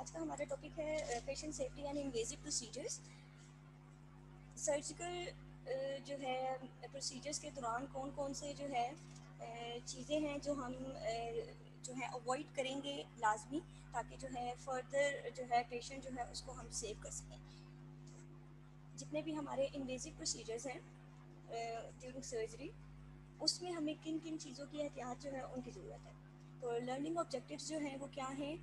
आज का हमारा टॉपिक है patient safety and invasive procedures surgical जो है प्रोसीजर्स के दौरान कौन कौन से जो है चीज़ें हैं जो हम जो है अवॉइड करेंगे लाजमी, ताकि जो है फर्दर जो है पेशेंट जो है, उसको हम सेव कर सकें। जितने भी हमारे इन्वेजिव प्रोसीजर्स हैं ड्यूरिंग सर्जरी उसमें हमें किन किन चीज़ों की एहतियात जो है, उनकी ज़रूरत है। तो लर्निंग ऑब्जेक्टिव्स जो हैं, वो क्या हैं?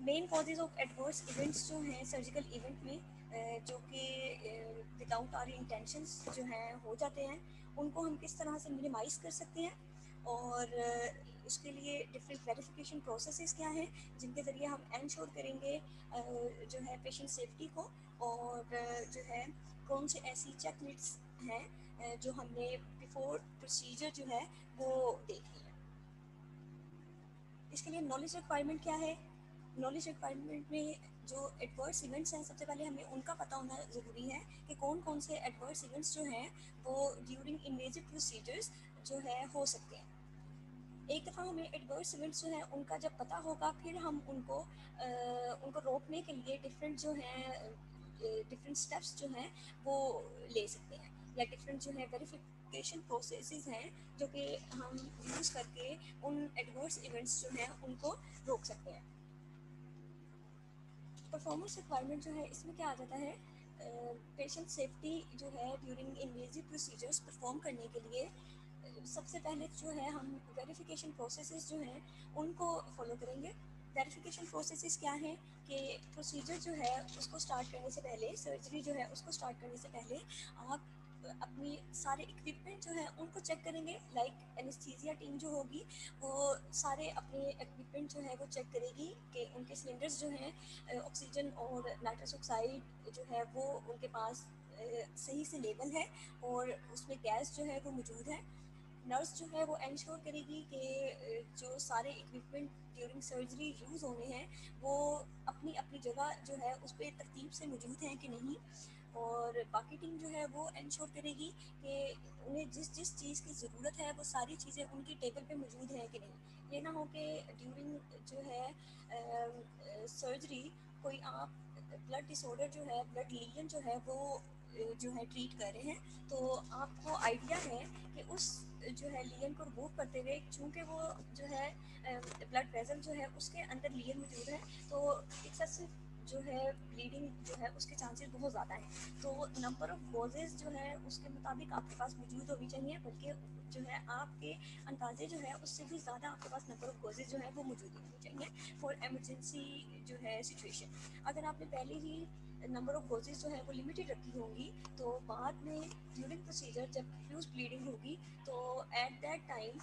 Main causes of adverse events जो हैं सर्जिकल इवेंट में जो कि विदाउट आर इंटेंशंस जो हैं, हो जाते हैं, उनको हम किस तरह से मिनिमाइज कर सकते हैं? और उसके लिए डिफरेंट वेरिफिकेशन प्रोसेसेस क्या हैं, जिनके ज़रिए हम एनश्योर करेंगे जो है पेशेंट सेफ्टी को? और जो है कौन से ऐसी चेकलिट्स हैं जो हमने बिफोर प्रोसीजर जो है, वो देखनी है इसके लिए नॉलेज रिक्वायरमेंट क्या है? नॉलेज रिक्वायरमेंट में जो एडवर्स इवेंट्स हैं सबसे पहले हमें उनका पता होना ज़रूरी है कि कौन कौन से एडवर्स इवेंट्स जो हैं वो ड्यूरिंग इन्वेजिव प्रोसीजर्स जो है हो सकते हैं। एक दफ़ा हमें एडवर्स इवेंट्स जो हैं उनका जब पता होगा फिर हम उनको आ, उनको रोकने के लिए डिफरेंट जो हैं डिफरेंट स्टेप्स जो हैं वो ले सकते हैं। या डिफरेंट जो है वेरिफिकेशन प्रोसेसेस हैं, जो कि हम यूज़ करके उन एडवर्स इवेंट्स जो हैं, उनको रोक सकते हैं। परफॉर्मेंस रिक्वायरमेंट जो है, इसमें क्या आ जाता है? पेशेंट सेफ्टी जो है ड्यूरिंग इन्वेजिव प्रोसीजर्स परफॉर्म करने के लिए सबसे पहले जो है हम वेरिफिकेशन प्रोसेसेस जो हैं, उनको फॉलो करेंगे। वेरिफिकेशन प्रोसेसेस क्या हैं? कि प्रोसीजर जो है, उसको स्टार्ट करने से पहले सर्जरी जो है, उसको स्टार्ट करने से पहले आप अपनी सारे इक्विपमेंट जो है, उनको चेक करेंगे। लाइक एनेस्थीसिया टीम जो होगी, वो सारे अपने इक्विपमेंट जो है, वो चेक करेगी कि उनके सिलेंडर्स जो हैं ऑक्सीजन और नाइट्रस ऑक्साइड जो है, वो उनके पास सही से लेवल है और उसमें गैस जो है, वो मौजूद है। नर्स जो है, वो इंश्योर करेगी कि जो सारे इक्विपमेंट ड्यूरिंग सर्जरी यूज़ होने हैं, वो अपनी अपनी जगह जो है उस पर तरतीब से मौजूद हैं कि नहीं। और बाकी टीम जो है वो इंश्योर करेगी कि उन्हें जिस जिस चीज़ की ज़रूरत है, वो सारी चीज़ें उनकी टेबल पे मौजूद हैं कि नहीं। ये ना हो कि ड्यूरिंग जो है सर्जरी कोई आप ब्लड डिसऑर्डर जो है ब्लड लीजन जो है वो जो है ट्रीट कर रहे हैं तो आपको आइडिया है कि उस जो है लियन को रिमूव करते हुए चूँकि वो जो है ब्लड वेजल जो है उसके अंदर लियन मौजूद है तो एक्सेसिव जो है ब्लीडिंग जो है, उसके चांसेस बहुत ज़्यादा हैं। तो नंबर ऑफ़ गोजेज जो है, उसके मुताबिक आपके पास मौजूद होनी चाहिए, बल्कि जो है, आपके अंदाजे जो है, उससे भी ज़्यादा आपके पास नंबर ऑफ़ गोजेज जो है, वो मौजूद होनी चाहिए फॉर एमरजेंसी जो है सिचुएशन अगर आपने पहले ही नंबर ऑफ़ गोजेज जो है, वो लिमिटेड रखी होंगी तो बाद में ड्यूरिंग प्रोसीजर जब फ्यूज ब्लीडिंग होगी तो एट दैट टाइम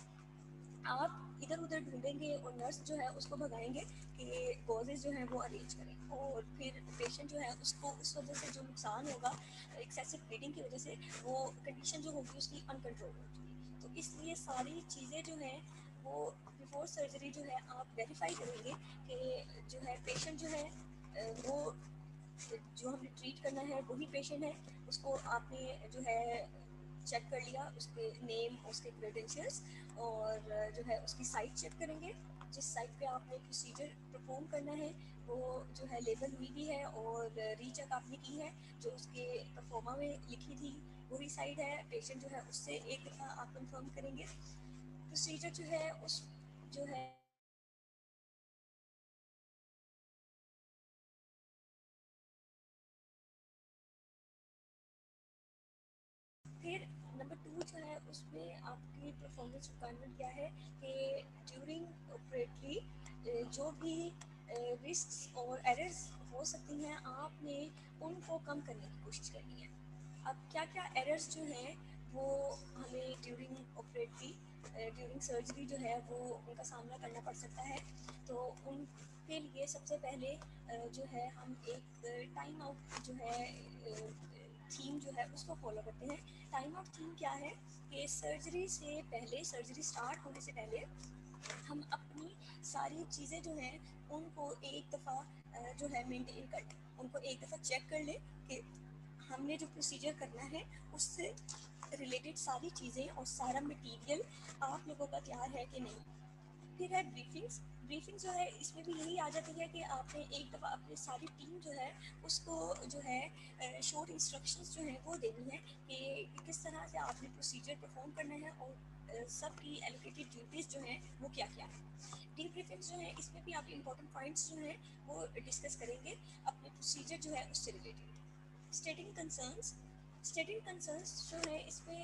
आप इधर उधर ढूंढेंगे और नर्स जो है, उसको भगाएँगे कि गोजेज जो है, वो अरेंज करें। और फिर पेशेंट जो है उसको उस वजह से जो नुकसान होगा एक्सेसिव ब्लीडिंग की वजह से वो कंडीशन जो होगी उसकी अनकंट्रोल होगी तो इसलिए सारी चीज़ें जो हैं, वो बिफोर सर्जरी जो है आप वेरीफाई करेंगे कि जो है पेशेंट जो है वो जो हमने ट्रीट करना है वही पेशेंट है, उसको आपने जो है चेक कर लिया, उसके नेम उसके क्रेडेंशियल्स और जो है उसकी साइट चेक करेंगे। जिस साइट पे आपने प्रोसीजर परफॉर्म करना है, वो जो है लेबल हुई भी है और रीचेक आपने की है, जो उसके परफॉर्मा में लिखी थी, वही साइट है। पेशेंट जो है उससे एक दफ़ा आप कंफर्म करेंगे। प्रोसीजर जो है, उस जो है फिर नंबर टू जो है, उसमें परफॉर्मेंस रिक्वायरमेंट क्या है कि ड्यूरिंग ऑपरेटरी जो भी रिस्क और एरर्स हो सकती हैं, आपने उनको कम करने की कोशिश करनी है। अब क्या क्या एरर्स जो हैं, वो हमें ड्यूरिंग ऑपरेटरी ड्यूरिंग सर्जरी जो है, वो उनका सामना करना पड़ सकता है। तो उनके लिए सबसे पहले जो है, हम एक टाइम आउट जो है थीम जो है, उसको फॉलो करते हैं। टाइम आउट थीम क्या है? कि सर्जरी से पहले सर्जरी स्टार्ट होने से पहले हम अपनी सारी चीज़ें जो हैं, उनको एक दफ़ा जो है मेंटेन कर लें। उनको एक दफ़ा चेक कर लें कि हमने जो प्रोसीजर करना है, उससे रिलेटेड सारी चीज़ें और सारा मटेरियल आप लोगों का तैयार है कि नहीं। फिर है ब्रीफिंग्स ब्रीफिंग जो है, इसमें भी यही आ जाती है कि आपने एक दफ़ा अपनी सारी टीम जो है, उसको जो है शॉर्ट इंस्ट्रक्शंस जो है, वो देनी है कि किस तरह से आपने प्रोसीजर परफॉर्म करना है और सब की एलोकेटेड ड्यूटीज़ जो हैं, वो क्या क्या है। डी ब्रीफिंग जो है, इसमें भी आप इंपॉर्टेंट पॉइंट्स जो हैं, वो डिस्कस करेंगे, अपने प्रोसीजर जो है, उससे related stating concerns stating concerns जो है, इसमें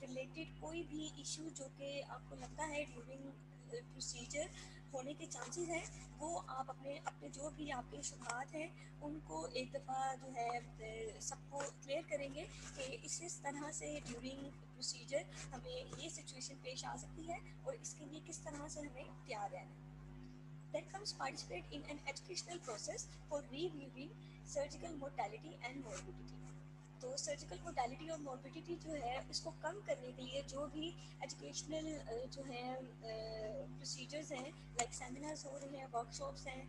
रिलेटेड कोई भी इशू जो कि आपको लगता है ड्यूरिंग प्रोसीजर होने के चांसेस हैं, वो आप अपने अपने जो भी आपके शुभात हैं, उनको एक दफ़ा जो है सबको क्लियर करेंगे कि इस इस तरह से ड्यूरिंग प्रोसीजर हमें ये सिचुएशन पेश आ सकती है और इसके लिए किस तरह से हमें तैयार रहना है Then comes participate in an educational process for reviewing surgical mortality and morbidity. तो सर्जिकल मोडालिटी और मॉर्बिडिटी जो है उसको कम करने के लिए जो भी एजुकेशनल जो है प्रोसीजर्स हैं लाइक सेमिनार्स हो रहे हैं वर्कशॉप्स हैं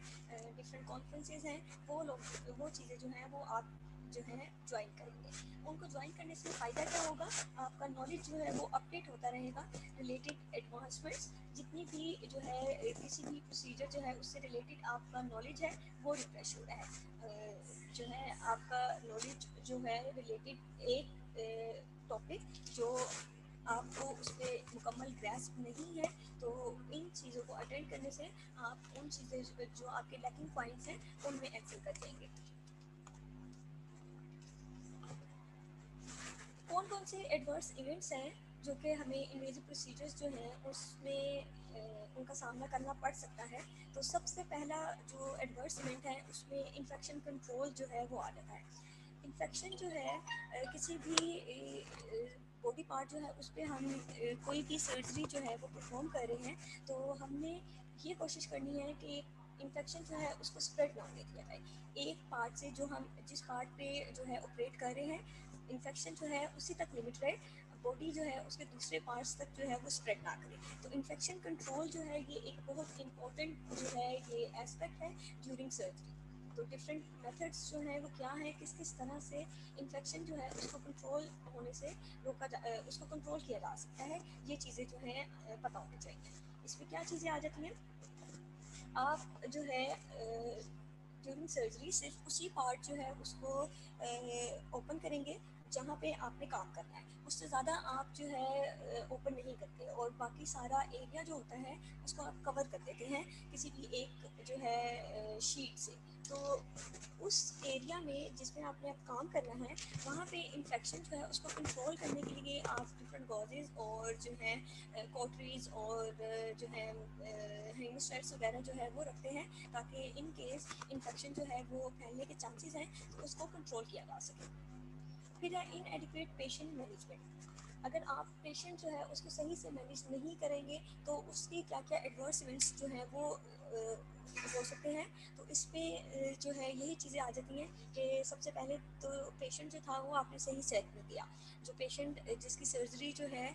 डिफरेंट कॉन्फ्रेंसेज हैं, वो लोग, वो चीज़ें जो हैं, वो आप जो है ज्वाइन करेंगे। उनको ज्वाइन करने से फ़ायदा क्या होगा? आपका नॉलेज जो है, वो अपडेट होता रहेगा। रिलेटेड एडवांसमेंट्स जितनी भी जो है, किसी भी प्रोसीजर जो है, उससे रिलेटेड आपका नॉलेज है, वो रिफ्रेश हो रहा है। जो है, आपका नॉलेज जो है रिलेटेड एक टॉपिक जो आपको उस पर मुकम्मल ग्रेस नहीं है तो इन चीज़ों को अटेंड करने से आप उन चीज़ें जो आपके लैकिंग पॉइंट्स हैं, उनमें एक्सेल कर जाएँगे। कौन कौन से एडवर्स इवेंट्स हैं जो कि हमें इन्वेजिव प्रोसीजर्स जो हैं, उसमें उनका सामना करना पड़ सकता है। तो सबसे पहला जो एडवर्स इवेंट है, उसमें इन्फेक्शन कंट्रोल जो है, वो आ जाता है। इन्फेक्शन जो है किसी भी बॉडी पार्ट जो है, उस पर हम कोई भी सर्जरी जो है, वो परफॉर्म कर रहे हैं। तो हमने ये कोशिश करनी है कि इन्फेक्शन जो है, उसको स्प्रेड ना होने दिया जाए। एक पार्ट से जो हम, जिस पार्ट पे जो है ऑपरेट कर रहे हैं इन्फेक्शन जो है, उसी तक लिमिट रहे। बॉडी जो है, उसके दूसरे पार्ट्स तक जो है, वो स्प्रेड ना करे। तो इन्फेक्शन कंट्रोल जो है, ये एक बहुत इंपॉर्टेंट जो है, ये एस्पेक्ट है ड्यूरिंग सर्जरी तो डिफरेंट मेथड्स जो हैं, वो क्या हैं किस किस तरह से इन्फेक्शन जो है, उसको कंट्रोल होने से रोका जा उसको कंट्रोल किया जा सकता है, ये चीज़ें जो हैं पता होनी चाहिए। इसमें क्या चीज़ें आ जाती हैं? आप जो है ड्यूरिंग सर्जरी सिर्फ़ उसी पार्ट जो है, उसको ओपन करेंगे जहाँ पे आपने काम करना है। उससे ज़्यादा आप जो है ओपन नहीं करते और बाकी सारा एरिया जो होता है, उसको आप कवर कर देते हैं किसी भी एक जो है शीट से। तो उस एरिया में जिसमें आपने अब काम करना है, वहाँ पे इन्फेक्शन जो है, उसको कंट्रोल करने के लिए आप डिफरेंट गॉजेज और जो है कॉटरीज और जो है हेमोस्टाइट्स वगैरह जो है, वो रखते हैं ताकि इन केस इन्फेक्शन जो है, वो फैलने के चांसेस हैं तो उसको कंट्रोल किया जा सके। फिर है इन एडिक्वेट पेशेंट मैनेजमेंट अगर आप पेशेंट जो है उसको सही से मैनेज नहीं करेंगे तो उसके क्या क्या एडवर्स इवेंट्स जो है वो हो सकते हैं। तो इस पर जो है यही चीज़ें आ जाती हैं कि सबसे पहले तो पेशेंट जो था वो आपने सही सेट नहीं किया। जो पेशेंट जिसकी सर्जरी जो है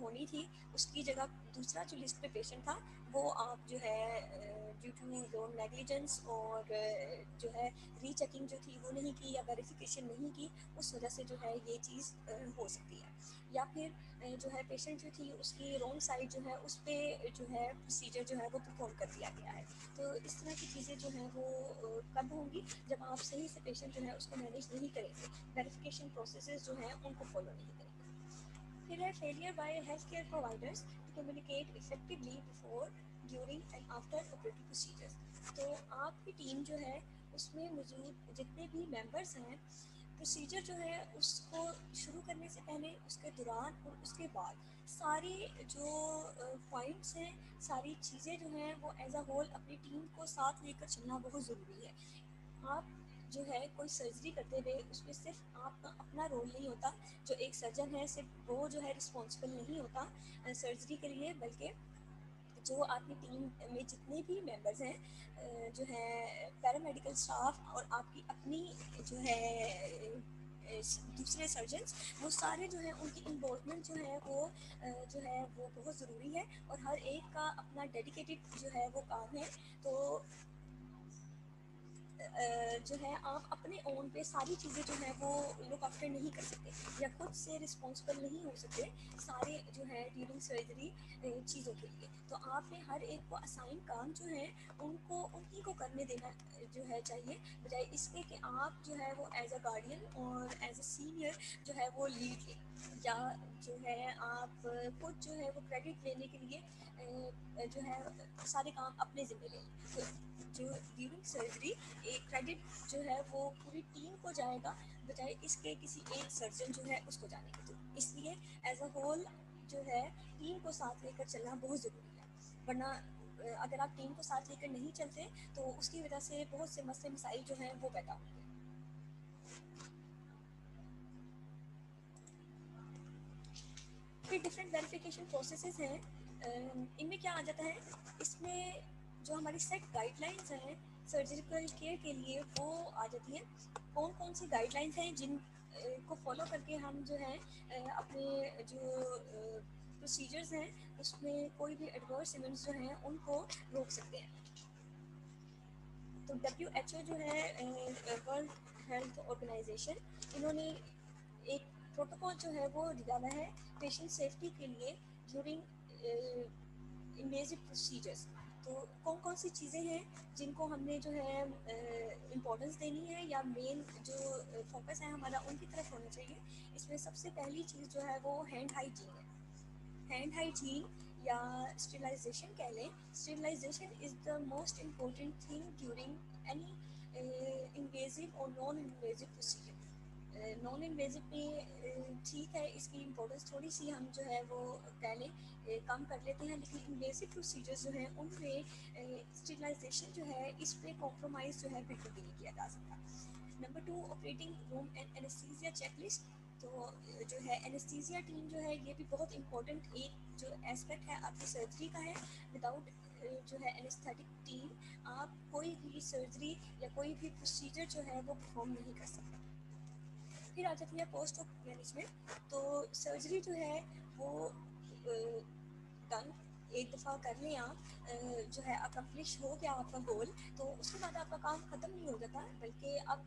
होनी थी, उसकी जगह दूसरा जो लिस्ट पे पेशेंट था, वो आप जो है ड्यू टू योर नेग्लिजेंस और जो है रीचेकिंग जो थी, वो नहीं की या वेरिफिकेशन नहीं की, उस वजह से जो है, ये चीज़ हो सकती है। या फिर जो है पेशेंट जो थी, उसकी रोंग साइड जो है, उस पर जो है प्रोसीजर जो है, वो परफॉर्म कर दिया गया है। तो इस तरह की चीज़ें जो हैं, वो कब होंगी, जब आप सही से पेशेंट जो है, उसको मैनेज नहीं करेंगे वेरिफिकेशन प्रोसेस जो हैं, उनको फॉलो नहीं करेंगे। फिर है failure by health care providers to communicate effectively before during and after operative procedures तो आपकी टीम जो है, उसमें मौजूद जितने भी मेंबर्स हैं प्रोसीजर जो है, उसको शुरू करने से पहले, उसके दौरान और उसके बाद सारे जो पॉइंट्स हैं, सारी चीज़ें जो हैं, वो एज अ होल अपनी टीम को साथ लेकर चलना बहुत ज़रूरी है। आप जो है, कोई सर्जरी करते हुए, उसमें सिर्फ़ आपका अपना रोल नहीं होता, जो एक सर्जन है, सिर्फ़ वो जो है रिस्पॉन्सिबल नहीं होता सर्जरी के लिए, बल्कि जो आपकी टीम में जितने भी मेंबर्स हैं जो है पैरामेडिकल स्टाफ और आपकी अपनी जो है दूसरे सर्जन्स वो सारे जो है, उनकी इन्वॉल्वमेंट जो है वो जो है वो बहुत ज़रूरी है और हर एक का अपना डेडिकेटेड जो है वो काम है। तो जो है, आप अपने ओन पे सारी चीज़ें जो है, वो लुक आफ्टर नहीं कर सकते या खुद से रिस्पॉन्सिबल नहीं हो सकते सारे जो है ड्यूरिंग सर्जरी चीज़ों के लिए। तो आपने हर एक को असाइन काम जो है, उनको, उन्हीं को करने देना जो है चाहिए। बजाय इसके कि आप जो है, वो एज अ गार्डियन और एज अ सीनियर जो है, वो लीड लें। या जो है, आप खुद जो है, वो क्रेडिट लेने के लिए जो है, सारे काम अपने ज़िम्मे लें। तो जो ड्यूरिंग सर्जरी क्रेडिट जो है वो पूरी टीम को जाएगा, बजाय इसके किसी एक सर्जन जो है उसको जाने के तो इसलिए एज अ होल जो है टीम को साथ लेकर चलना बहुत ज़रूरी है। वरना अगर आप टीम को साथ लेकर नहीं चलते तो उसकी वजह से बहुत से मसले मसाइल जो हैं वो पैदा होंगे। फिर डिफरेंट वेरिफिकेशन प्रोसेसेस हैं। इनमें क्या आ जाता है? इसमें जो हमारी सेट गाइडलाइंस हैं सर्जिकल केयर के लिए वो आ जाती हैं। कौन कौन सी गाइडलाइंस हैं जिन को फॉलो करके हम जो है अपने जो प्रोसीजर्स हैं, उसमें कोई भी एडवर्स इवेंट्स जो हैं, उनको रोक सकते हैं। तो डब्ल्यू एच ओ जो है वर्ल्ड हेल्थ ऑर्गेनाइजेशन इन्होंने एक प्रोटोकॉल जो है वो डाला है पेशेंट सेफ्टी के लिए ड्यूरिंग इन्वेजिव प्रोसीजर्स तो कौन कौन सी चीज़ें हैं जिनको हमने जो है इम्पोर्टेंस देनी है या मेन जो फोकस है हमारा उनकी तरफ़ होना चाहिए। इसमें सबसे पहली चीज़ जो है वो हैंड हाइजीन है। हैंड हाइजीन या स्टेलाइजेशन कह लें। Sterilization is the most important thing during any invasive और non invasive procedure non invasive में ठीक है, इसकी इम्पोर्टेंस थोड़ी सी हम जो है वो कह लें। कम कर लेते हैं, लेकिन इन्वेजिव प्रोसीजर्स जो हैं, उनमें स्टेलाइजेशन जो है, इस पर कॉम्प्रोमाइज़ जो है, बिल्कुल भी नहीं किया जा सकता। Number two operating room and anaesthesia checklist तो जो है एनेस्थीसिया टीम जो है, ये भी बहुत इंपॉर्टेंट एक जो एस्पेक्ट है, आपकी सर्जरी का है। विदाउट जो है एनेस्थेटिक टीम आप कोई भी सर्जरी या कोई भी प्रोसीजर जो है, वो परफॉर्म नहीं कर सकते। फिर आ जाती है पोस्ट ऑफ़ मैनेजमेंट तो सर्जरी जो है, वो डन एक दफ़ा कर लें आप जो है अकम्पलिश हो गया आपका गोल तो उसके बाद आपका काम ख़त्म नहीं हो जाता बल्कि अब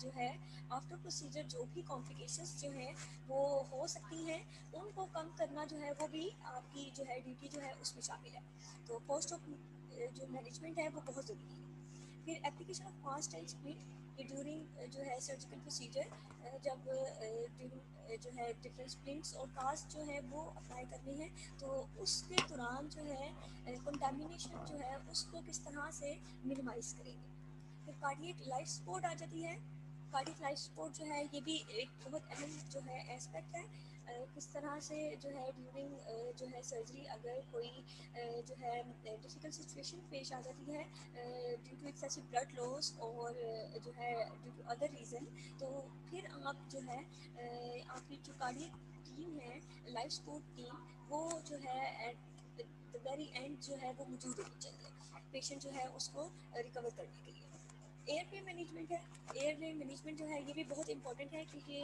जो है आफ्टर प्रोसीजर जो भी कॉम्प्लिकेशंस जो हैं, वो हो सकती हैं, उनको कम करना जो है, वो भी आपकी जो है ड्यूटी जो है, उसमें शामिल है। तो पोस्ट ऑफ़ जो मैनेजमेंट है, वो बहुत ज़रूरी है। फिर application of fast and speed कि ड्यूरिंग जो है सर्जिकल प्रोसीजर जब ड्यूरिंग जो है डिफरेंट स्प्लिंट्स और कास्ट जो है वो अप्लाई करनी है तो उसके दौरान जो है कंटामिनेशन जो है उसको किस तरह से मिनिमाइज करेंगे। फिर कार्डियक लाइफ सपोर्ट आ जाती है। कार्डियक लाइफ सपोर्ट जो है ये भी एक बहुत अहम जो है एस्पेक्ट है। किस तरह से जो है ड्यूरिंग जो है सर्जरी अगर कोई जो है डिफ़िकल्ट सिचुएशन पेश आ जाती है due to excessive blood loss और जो है ड्यू टू अदर रीज़न तो फिर आप जो है आपकी जो कार्डियक टीम है लाइफ सपोर्ट टीम वो जो है एट द वेरी एंड जो है वो मौजूद होनी चाहिए पेशेंट जो है उसको रिकवर करने के लिए। एयरवे मैनेजमेंट है। एयरवे मैनेजमेंट जो है, ये भी बहुत इंपॉर्टेंट है क्योंकि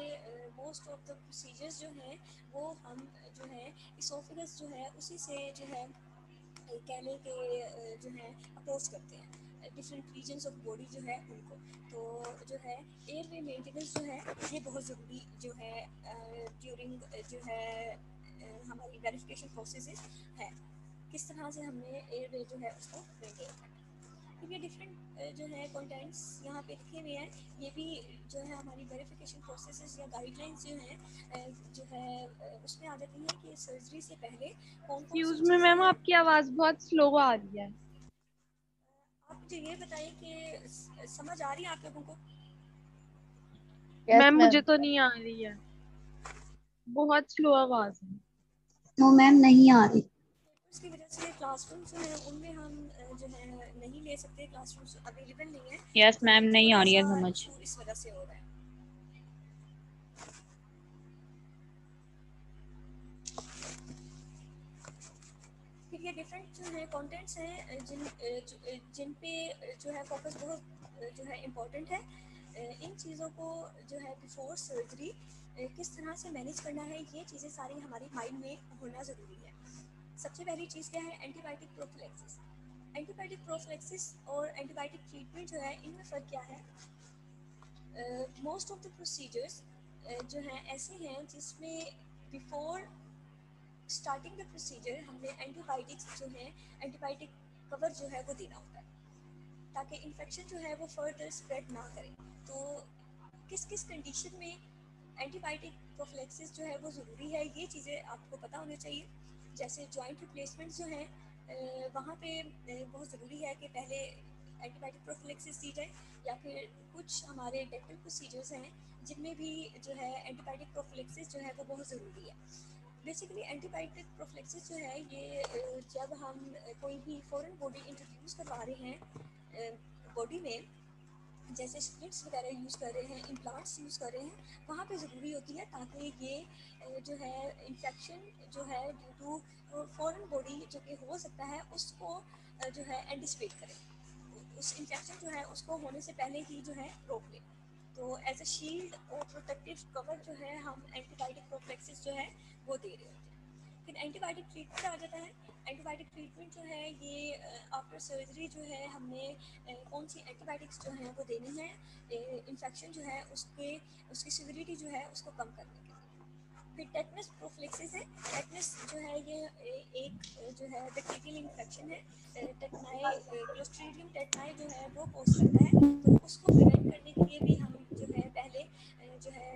मोस्ट ऑफ़ द प्रोसीजर्स जो हैं, वो हम, जो है इसोफिगस जो है, उसी से जो है कह के जो है अप्रोच करते हैं। डिफरेंट रीजन्स ऑफ़ बॉडी जो है, उनको। तो जो है एयरवे मेंटेनेंस जो है, ये बहुत ज़रूरी जो है ड्यूरिंग जो है हमारी वेरिफिकेशन प्रोसेस है। किस तरह से हमने एयरवे जो है, उसको मेंटेन करना तो ये डिफरेंट जो है कंटेंट्स यहाँ पे लिखे हुए हैं। ये भी जो है हमारी वेरिफिकेशन प्रोसेस या गाइडलाइंस जो हैं जो है उसमें आ जाती है कि सर्जरी से पहले कौन कौन में मैम आपकी आवाज़ बहुत स्लो आ रही है। आप मुझे ये बताइए कि समझ आ रही है आप लोगों को? मैम मुझे तो नहीं आ रही है। बहुत स्लो आवाज़ है। नो मैम नहीं आ रही। उसकी वजह से क्लासरूम जो है उनमें हम जो है नहीं ले सकते क्लासरूम अवेलेबल नहीं है। यस मैम नहीं आ रही है समझ। इस वजह से हो रहा है। ये डिफरेंट जो है कंटेंट्स हैं जिन जिन पे जो है फोकस बहुत जो है इम्पोर्टेंट है इन चीज़ों को जो है बिफोर सर्जरी किस तरह से मैनेज करना है ये चीज़ें सारी हमारी माइंड में होना ज़रूरी है। सबसे पहली चीज़ क्या है? एंटीबायोटिक प्रोफिलेक्सिस एंटीबायोटिक प्रोफिलेक्सिस और एंटीबायोटिक ट्रीटमेंट जो है, इनमें फ़र्क क्या है? मोस्ट ऑफ़ द प्रोसीजर्स जो हैं, ऐसे हैं जिसमें बिफोर स्टार्टिंग द प्रोसीजर हमने एंटीबायोटिक्स जो हैं एंटीबायोटिक कवर जो है वो देना होता है। ताकि इन्फेक्शन जो है वो फर्दर स्प्रेड ना करे। तो किस किस कंडीशन में एंटीबायोटिक प्रोफिलेक्सिस जो है वो ज़रूरी है, ये चीज़ें आपको पता होनी चाहिए। जैसे जॉइंट रिप्लेसमेंट जो है वहाँ पे बहुत ज़रूरी है कि पहले एंटीबायोटिक प्रोफिलेक्सिस दी जाए या फिर कुछ हमारे डेंटल प्रोसीजर्स हैं, जिनमें भी जो है एंटीबायोटिक प्रोफिलेक्सिस जो है वो बहुत ज़रूरी है। बेसिकली एंटीबायोटिक प्रोफिलेक्सिस जो है, ये जब हम कोई भी फॉरेन बॉडी इंट्रोड्यूस करवा रहे हैं बॉडी में जैसे स्प्लिट्स वगैरह यूज़ कर रहे हैं इम्प्लांट्स यूज़ कर रहे हैं, वहाँ पे ज़रूरी होती है ताकि ये जो है इन्फेक्शन जो है ड्यू टू फॉरन बॉडी जो कि हो सकता है, उसको जो है एंटिसपेट करें। उस इन्फेक्शन जो है, उसको होने से पहले ही जो है, रोक लें। तो एज अ शील्ड और प्रोटेक्टिव कवर जो है, हम एंटीबायोटिक प्रोफ्लेक्सिस जो है, वो दे रहे होते हैं। फिर एंटीबायोटिक ट्रीटमेंट आ जाता है। एंटीबायोटिक ट्रीटमेंट जो है, ये आफ्टर सर्जरी जो है, हमने कौन सी एंटीबायोटिक्स जो हैं वो देनी है इन्फेक्शन जो है उसके, उसकी सिविलिटी जो है उसको कम करने के लिए। फिर टेटनस प्रोफ्लेक्सिस है। टेटनस जो है ये एक जो है बैक्टीरियल इन्फेक्शन है। टेटनाई क्लोस्ट्रीडियम जो है वो कोस करता है। तो उसको प्रिवेंट करने के लिए भी हम जो है पहले जो है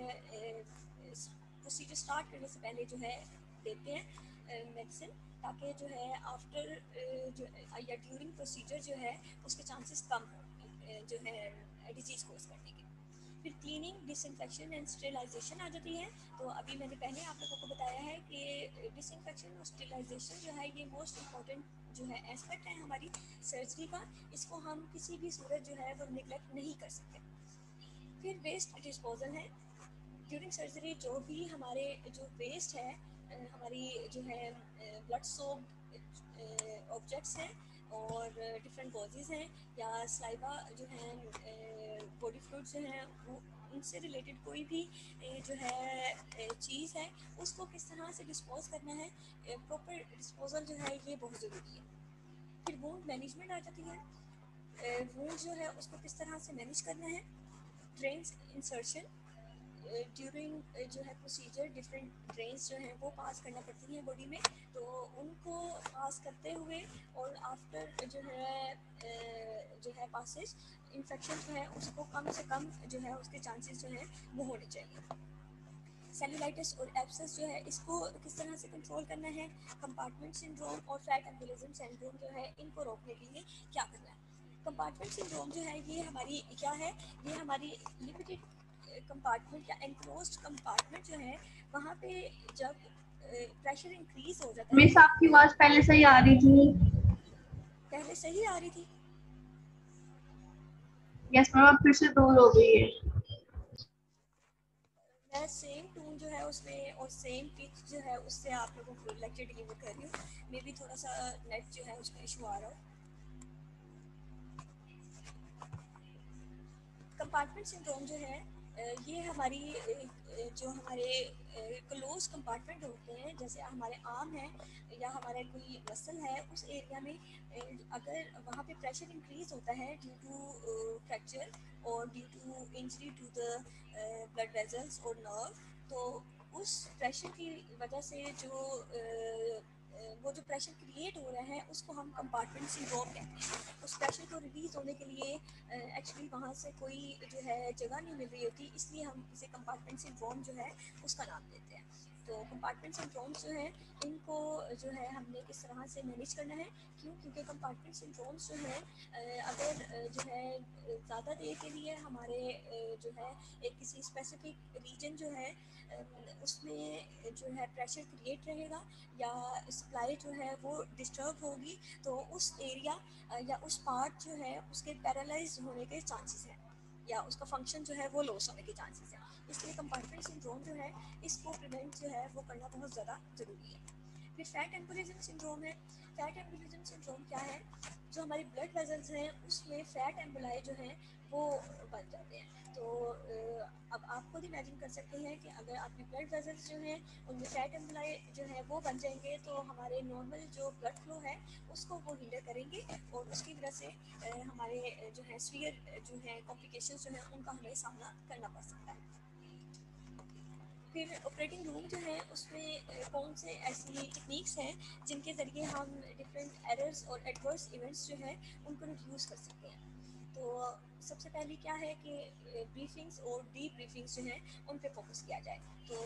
प्रोसीजर स्टार्ट करने से पहले जो है देते हैं मेडिसिन ताकि जो है आफ्टर जो या ड्यूरिंग प्रोसीजर जो है, उसके चांसेस कम हो जो है डिज़ीज़ कोस करने के। फिर क्लीनिंग डिसइंफेक्शन एंड स्टेलाइजेशन आ जाती है। तो अभी मैंने पहले आप लोगों को बताया है कि डिसइंफेक्शन और स्टेलाइजेशन जो है, ये मोस्ट इंपॉर्टेंट जो है एस्पेक्ट है हमारी सर्जरी का। इसको हम किसी भी सूरत जो है, वो निगलेक्ट नहीं कर सकते। फिर वेस्ट डिस्पोजल है। ड्यूरिंग सर्जरी जो भी हमारे, जो वेस्ट है हमारी जो है ब्लड सोप ऑब्जेक्ट्स हैं और डिफरेंट कॉजेज़ हैं या स्लाइबा जो हैं बॉडी फ्लूड्स जो हैं, वो उनसे रिलेटेड कोई भी जो है चीज़ है, उसको किस तरह से डिस्पोज करना है प्रॉपर डिस्पोजल जो है, ये बहुत ज़रूरी है। फिर वूंड मैनेजमेंट आ जाती है। वूंड जो है, उसको किस तरह से मैनेज करना है? ड्रेन्स इंसर्शन ड्यूरिंग जो है प्रोसीजर डिफरेंट ड्रेन्स जो हैं, वो पास करना पड़ती हैं बॉडी में। तो उनको पास करते हुए और आफ्टर जो है जो है पासिस इन्फेक्शन जो है, उसको कम से कम जो है, उसके चांसेस जो हैं, वो होने चाहिए। सेलुलाइटिस और एप्सिस जो है, इसको किस तरह से कंट्रोल करना है? कंपार्टमेंट सिंड्रोम और फैट एम्बोलिज्म सिंड्रोम जो है, इनको रोकने के लिए क्या करना है? कंपार्टमेंट सिंड्रोम जो है, ये हमारी, क्या है? ये हमारी लिमिटेड कंपार्टमेंट या एनक्लोज कंपार्टमेंट जो है वहाँ पे जब प्रेशर इंक्रीज हो जाता है मिस आपकी आवाज़ पहले से ही आ रही थी। पहले सही आ रही थी? यस मैम अब फिर से दूर हो गई है। मैं सेम टून जो है उसमें और सेम पिच जो है उससे आप लोगों को लेक्चर डिलीवर कर रही हूँ। मे भी थोड़ा सा नेट जो है उसका इशू आ रहा हो। कंपार्टमेंट सिंड्रोम जो है ये हमारी जो हमारे क्लोज कंपार्टमेंट होते हैं, जैसे हमारे आम है या हमारा कोई मसल है, उस एरिया में अगर वहाँ पे प्रेशर इंक्रीज होता है ड्यू टू फ्रैक्चर और due to injury to the blood vessels और नर्व तो उस प्रेशर की वजह से जो वो जो प्रेशर क्रिएट हो रहा है, उसको हम कंपार्टमेंट सिंड्रोम कहते हैं। उस प्रेशर को रिलीज़ होने के लिए एक्चुअली वहाँ से कोई जो है जगह नहीं मिल रही होती, इसलिए हम इसे कंपार्टमेंट सिंड्रोम जो है, उसका नाम देते हैं। तो कंपार्टमेंट सिंड्रोम्स जो है, इनको जो है हमने किस तरह से मैनेज करना है? क्यों? क्योंकि कंपार्टमेंट सिंड्रोम्स जो है अगर जो है ज़्यादा देर के लिए हमारे जो है, एक किसी स्पेसिफिक रीजन जो है उसमें जो है प्रेशर क्रिएट रहेगा या सप्लाई जो है वो डिस्टर्ब होगी तो उस एरिया या उस पार्ट जो है, उसके पैरालाइज होने के चांसेस हैं या उसका फ़ंक्शन जो है वो लॉस होने के चांसेस हैं। इसलिए कंपार्टमेंट सिंड्रोम जो है, इसको प्रिवेंट जो है, वो करना बहुत ज़्यादा ज़रूरी है। फिर फैट एम्बोलिज्म सिंड्रोम है। फैट एम्बोलिज्म सिंड्रोम क्या है? जो हमारी ब्लड वेजल्स हैं, उसमें फैट एम्बोलाई जो हैं, वो बन जाते हैं। तो अब आप खुद इमेजिन कर सकते हैं कि अगर आपकी ब्लड वेजल्स जो हैं, उनमें फैट एम्बोलाई जो है, वो बन जाएँगे तो हमारे नॉर्मल जो ब्लड फ्लो है, उसको वो हिंडर करेंगे और उसकी वजह से हमारे जो है स्वीयर जो है कॉम्प्लिकेशन जो है, उनका हमें सामना करना पड़ सकता है। फिर ऑपरेटिंग रूम जो है, उसमें कौन से ऐसी टेक्निक्स हैं, जिनके ज़रिए हम डिफरेंट एरर्स और एडवर्स इवेंट्स जो हैं, उनको रिड्यूस कर सकते हैं। तो सबसे पहले क्या है कि ब्रीफिंग्स और डी ब्रीफिंग्स जो हैं, उन पर फोकस किया जाए। तो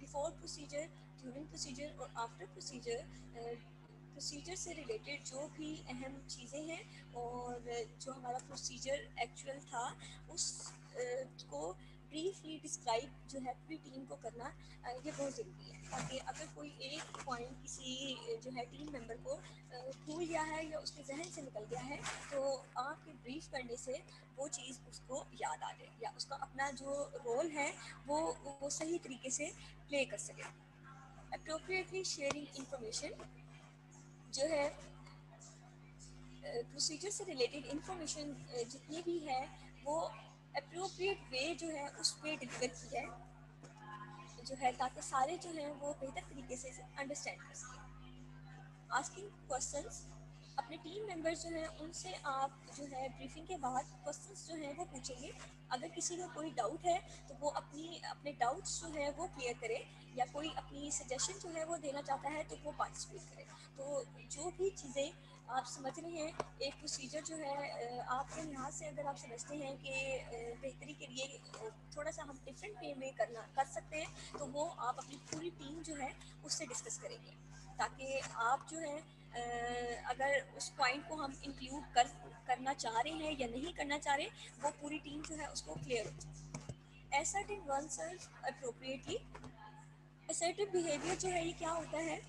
बिफोर प्रोसीजर ड्यूरिंग प्रोसीजर और आफ्टर प्रोसीजर प्रोसीजर से रिलेटेड जो भी अहम चीज़ें हैं और जो हमारा प्रोसीजर एक्चुअल था, उस को ब्रीफली डिस्क्राइब जो है पूरी टीम को करना ये बहुत ज़रूरी है। ताकि अगर कोई एक पॉइंट किसी जो है टीम मेंबर को भूल गया है या उसके जहन से निकल गया है तो आपके ब्रीफ करने से वो चीज़ उसको याद आ जाए या उसका अपना जो रोल है, वो वो सही तरीके से प्ले कर सके। अप्रोप्रिएटली शेयरिंग इंफॉर्मेशन जो है प्रोसीजर से रिलेटेड इंफॉर्मेशन जितनी भी है, वो अप्रोप्रिएट वे जो है, उस पर डिलीवर की है जो है, ताकि सारे जो हैं, वो बेहतर तरीके से अंडरस्टैंड कर सकें। आस्किंग क्वेश्चंस अपने टीम मेंबर्स जो हैं, उनसे आप जो है ब्रीफिंग के बाद क्वेश्चंस जो हैं, वो पूछेंगे। अगर किसी को कोई डाउट है तो वो अपनी, अपने डाउट्स जो है, वो क्लियर करे, या कोई अपनी सजेशन जो है, वो देना चाहता है तो वो पार्टिसिपेट करे। तो जो भी चीज़ें आप समझ रहे हैं, एक प्रोसीजर जो है आपके लिहाज से अगर आप समझते हैं कि बेहतरी के लिए थोड़ा सा हम डिफरेंट वे में करना, कर सकते हैं तो वो आप अपनी पूरी टीम जो है, उससे डिस्कस करेंगे। ताकि आप जो है अगर उस पॉइंट को हम इंक्लूड कर, करना चाह रहे हैं या नहीं करना चाह रहे, वो पूरी टीम जो है, उसको क्लियर हो जाए। Assertive one self appropriately assertive behaviour जो है, ये क्या होता है?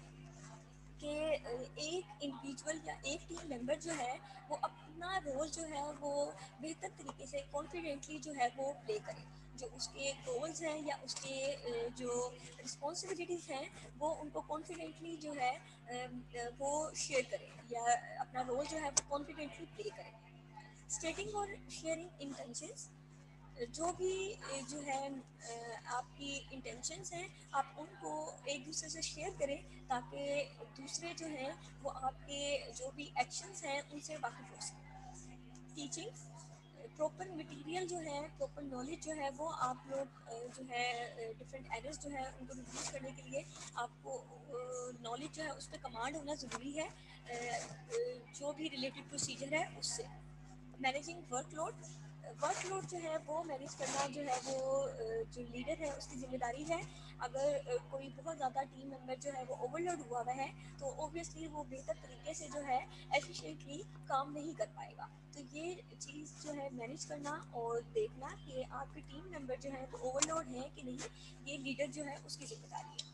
कि एक इंडिविजुअल या एक टीम मेंबर जो है, वो अपना रोल जो है, वो बेहतर तरीके से कॉन्फिडेंटली जो है, वो प्ले करे। जो उसके गोल्स हैं या उसके जो रिस्पॉन्सिबिलिटीज़ हैं, वो उनको कॉन्फिडेंटली जो है वो शेयर करें या अपना रोल जो है, वो कॉन्फिडेंटली प्ले करें। स्टेटिंग और शेयरिंग इंटेंशंस जो भी जो है आपकी इंटेंशंस हैं, आप उनको एक दूसरे से शेयर करें ताकि दूसरे जो हैं, वो आपके जो भी एक्शंस हैं, उनसे वाकिफ हो सकें। टीचिंग प्रॉपर मटेरियल जो है प्रॉपर नॉलेज जो है, वो आप लोग जो है डिफरेंट एरियाज़ जो है, उनको रिव्यूज़ करने के लिए आपको नॉलेज जो है, उस पर कमांड होना ज़रूरी है। जो भी रिलेटेड प्रोसीजर है, उससे। मैनेजिंग वर्कलोड वर्कलोड जो है, वो मैनेज करना जो है, वो जो लीडर है, उसकी ज़िम्मेदारी है। अगर कोई बहुत ज़्यादा टीम मेंबर जो है, वो ओवरलोड हुआ हुआ है तो ओबियसली वो बेहतर तरीके से जो है एफिशिएंटली काम नहीं कर पाएगा। तो ये चीज़ जो है मैनेज करना और देखना कि आपके टीम मेंबर जो है, वो ओवरलोड है कि नहीं, ये लीडर जो है, उसकी ज़िम्मेदारी है।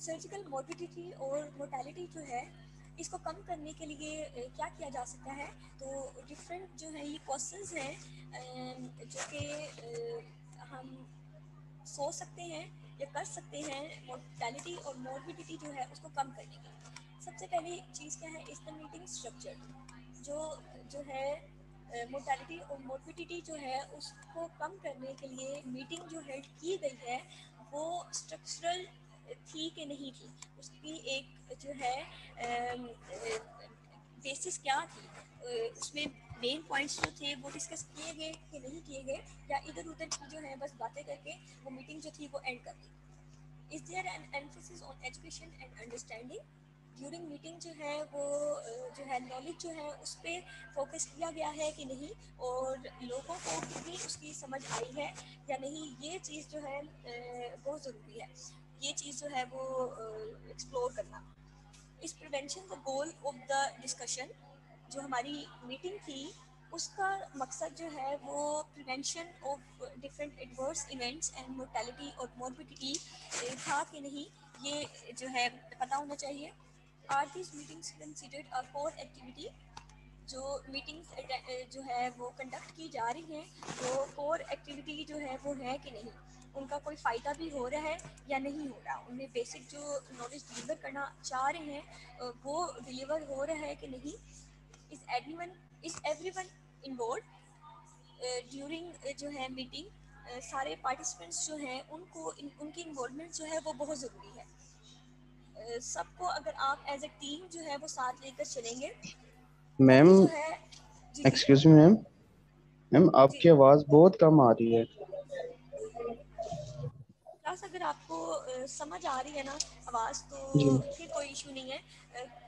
सर्जिकल मोर्बिडिटी और मोटेलिटी जो है इसको कम करने के लिए क्या किया जा सकता है? तो डिफरेंट जो है, ये क्वेश्चंस हैं जो कि हम सोच सकते हैं या कर सकते हैं मोर्टैलिटी और मोर्बिडिटी जो है, उसको कम करने के सबसे पहली चीज़ क्या है? इस द मीटिंग स्ट्रक्चर जो जो है मोर्टैलिटी और मोर्बिडिटी जो है, उसको कम करने के लिए मीटिंग जो हेल्ड की गई है, वो स्ट्रक्चरल थी कि नहीं थी उसकी एक जो है बेसिस क्या थी? उसमें मेन पॉइंट्स जो थे, वो डिस्कस किए गए कि नहीं किए गए? या इधर उधर की जो है, बस बातें करके वो मीटिंग जो थी, वो एंड कर दी। Is there an emphasis on education and understanding during meeting जो है, वो जो है नॉलेज जो है, उस पर फोकस किया गया है कि नहीं? और लोगों को कितनी उसकी समझ आई है या नहीं? ये चीज़ जो है बहुत ज़रूरी है। ये चीज़ जो है वो एक्सप्लोर करना। इस prevention the goal of the discussion जो हमारी मीटिंग थी, उसका मकसद जो है वो prevention of different adverse events and mortality और मोर्बिडिटी था कि नहीं, ये जो है पता होना चाहिए। Are this meetings considered a core activity जो मीटिंग्स जो है वो कंडक्ट की जा रही हैं, वो कोर एक्टिविटी जो है वो है कि नहीं? उनका कोई फ़ायदा भी हो रहा है या नहीं हो रहा? उन्हें बेसिक जो नॉलेज डिलीवर करना चाह रहे हैं वो डिलीवर हो रहा है कि नहीं? Is everyone is everyone involve during जो है मीटिंग सारे पार्टिसिपेंट्स जो हैं उनको इन, उनकी इन्वॉल्वमेंट जो है वो बहुत ज़रूरी है। सबको अगर आप एज ए टीम जो है वो साथ लेकर चलेंगे ma'am excuse me ma'am ma'am आपकी आवाज़ बहुत कम आ रही है। क्लास अगर आपको समझ आ रही है ना आवाज़ तो फिर कोई इशू नहीं है।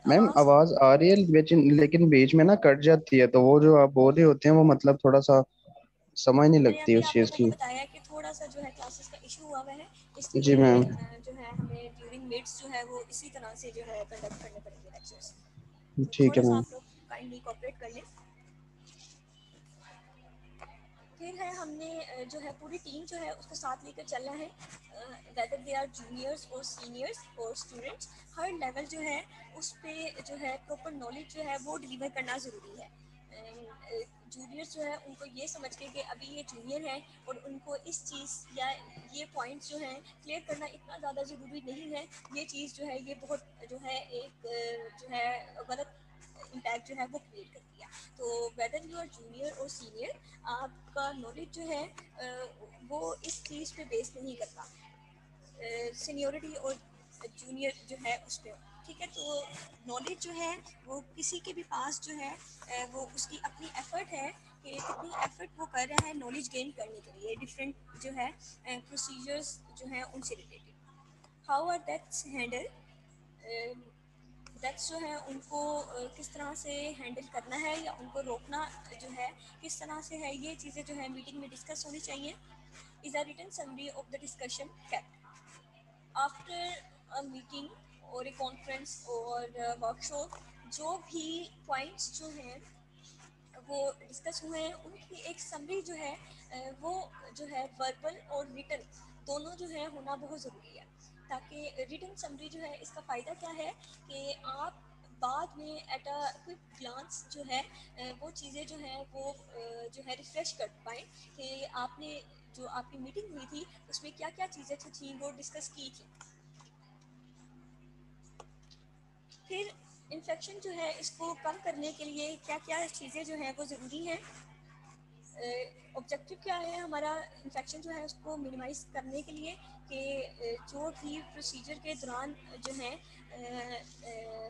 मैम आवाज़ आवाज़ आ रही है लेकिन लेकिन बीच में ना कट जाती है तो वो जो आप बोल रहे होते हैं वो मतलब थोड़ा सा समझ नहीं लगती उस चीज़ की। बताया कि थोड़ा सा जो है क्लासेस का इशू हुआ हुआ है जी मैम। जो है हमें ड्यूरिंग मिड्स जो है वो इसी तरह से जो है कंडक्ट करने पड़ेंगे लेक्चर्स तो ठीक है मैम। काइंडली कोऑपरेट कर लें। फिर है, हमने जो है पूरी टीम जो है उसको साथ लेकर चलना है। वेदर दे आर जूनियर्स और सीनियर्स और स्टूडेंट्स हर लेवल जो है उस पर जो है प्रॉपर नॉलेज जो है वो डिलीवर करना ज़रूरी है। जूनियर्स जो है उनको ये समझ के कि अभी ये जूनियर है और उनको इस चीज़ या ये पॉइंट्स जो हैं क्लियर करना इतना ज़्यादा ज़रूरी नहीं है। ये चीज़ जो है, ये बहुत जो है एक जो है गलत इम्पैक्ट जो है वो क्रिएट कर दिया तो वेदर यू आर जूनियर और सीनियर आपका नॉलेज जो है वो इस चीज़ पे बेस नहीं करता। सीनियोरिटी और जूनियर जो है उस पर ठीक है तो नॉलेज जो है, वो किसी के भी पास जो है वो उसकी अपनी एफर्ट है कि कितनी एफर्ट वो कर रहा है नॉलेज गेन करने के लिए। डिफरेंट जो है प्रोसीजर्स जो है उनसे related how are that's handle that's जो है उनको किस तरह से हैंडल करना है या उनको रोकना जो है, किस तरह से है, ये चीज़ें जो है मीटिंग में डिस्कस होनी चाहिए। Is a written summary of the discussion kept after a meeting और ए कॉन्फ्रेंस और वर्कशॉप जो भी पॉइंट्स जो हैं, वो डिस्कस हुए हैं, उनकी एक समरी जो है वो जो है वर्बल और रिटन दोनों जो है होना बहुत ज़रूरी है। ताकि रिटर्न समरी जो है, इसका फ़ायदा क्या है कि आप बाद में एट अ क्विक ग्लांस जो है वो चीज़ें जो हैं, वो जो है रिफ़्रेश कर पाएँ कि आपने जो आपकी मीटिंग हुई थी, उसमें क्या क्या चीज़ें जो थी, वो डिस्कस की थी। फिर इन्फेक्शन जो है, इसको कम करने के लिए क्या क्या चीज़ें जो हैं, वो ज़रूरी हैं? ऑब्जेक्टिव क्या है? हमारा इन्फेक्शन जो है उसको मिनिमाइज करने के लिए कि जो भी प्रोसीजर के दौरान जो है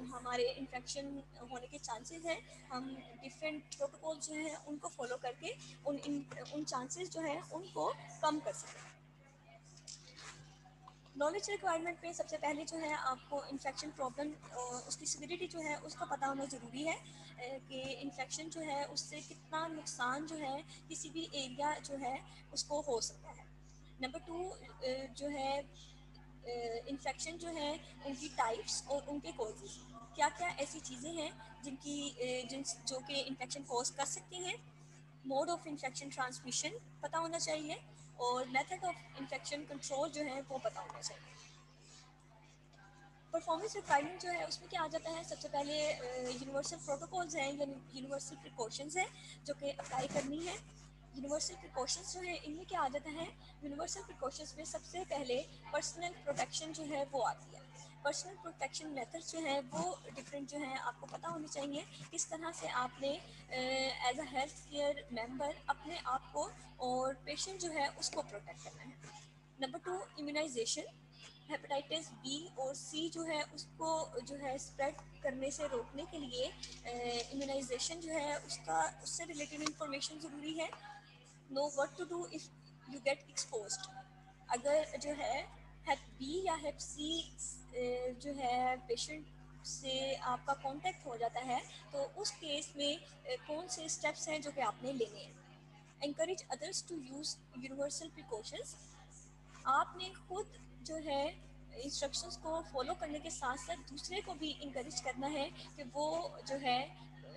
हमारे इन्फेक्शन होने के चांसेस हैं, हम डिफरेंट प्रोटोकॉल जो हैं उनको फॉलो करके उन उन चांसेस जो हैं उनको कम कर सकें। नॉलेज रिक्वायरमेंट में सबसे पहले जो है आपको इन्फेक्शन प्रॉब्लम उसकी सिविरिटी जो है, उसका पता होना ज़रूरी है कि इन्फेक्शन जो है, उससे कितना नुकसान जो है, किसी भी एरिया जो है, उसको हो सकता है। नंबर टू जो है इन्फेक्शन जो है, उनकी टाइप्स और उनके कॉजेज क्या क्या ऐसी चीज़ें हैं, जिनकी जिन जो कि इन्फेक्शन कोज कर सकती हैं? मोड ऑफ़ इन्फेक्शन ट्रांसमिशन पता होना चाहिए। और मेथड ऑफ़ इन्फेक्शन कंट्रोल जो है वो पता होना चाहिए। परफॉर्मेंस रिक्वायरमेंट जो है, उसमें क्या आ जाता है? सबसे पहले यूनिवर्सल प्रोटोकॉल्स हैं या यूनिवर्सल प्रिकॉशंस हैं, जो कि अप्लाई करनी है। यूनिवर्सल प्रिकॉशंस जो है, इनमें क्या आ जाता है? यूनिवर्सल प्रिकॉशंस में सबसे पहले पर्सनल प्रोटेक्शन जो है वो आती है। पर्सनल प्रोटेक्शन मेथड्स जो है, वो डिफरेंट जो है, आपको पता होने चाहिए किस तरह से आपने as a health care member अपने आप को और पेशेंट जो है, उसको प्रोटेक्ट करना है। Number two immunisation hepatitis B और सी जो है, उसको जो है स्प्रेड करने से रोकने के लिए इम्यूनाइजेशन जो है, उसका, उससे रिलेटेड इंफॉर्मेशन ज़रूरी है। Know what to do if you get expose अगर जो है हेप बी या हेप सी जो है पेशेंट से आपका कांटेक्ट हो जाता है तो उस केस में कौन से स्टेप्स हैं जो कि आपने लेने हैं? Encourage others to use universal precautions. आपने खुद जो है इंस्ट्रक्शंस को फॉलो करने के साथ साथ दूसरे को भी इंकरेज करना है कि वो जो है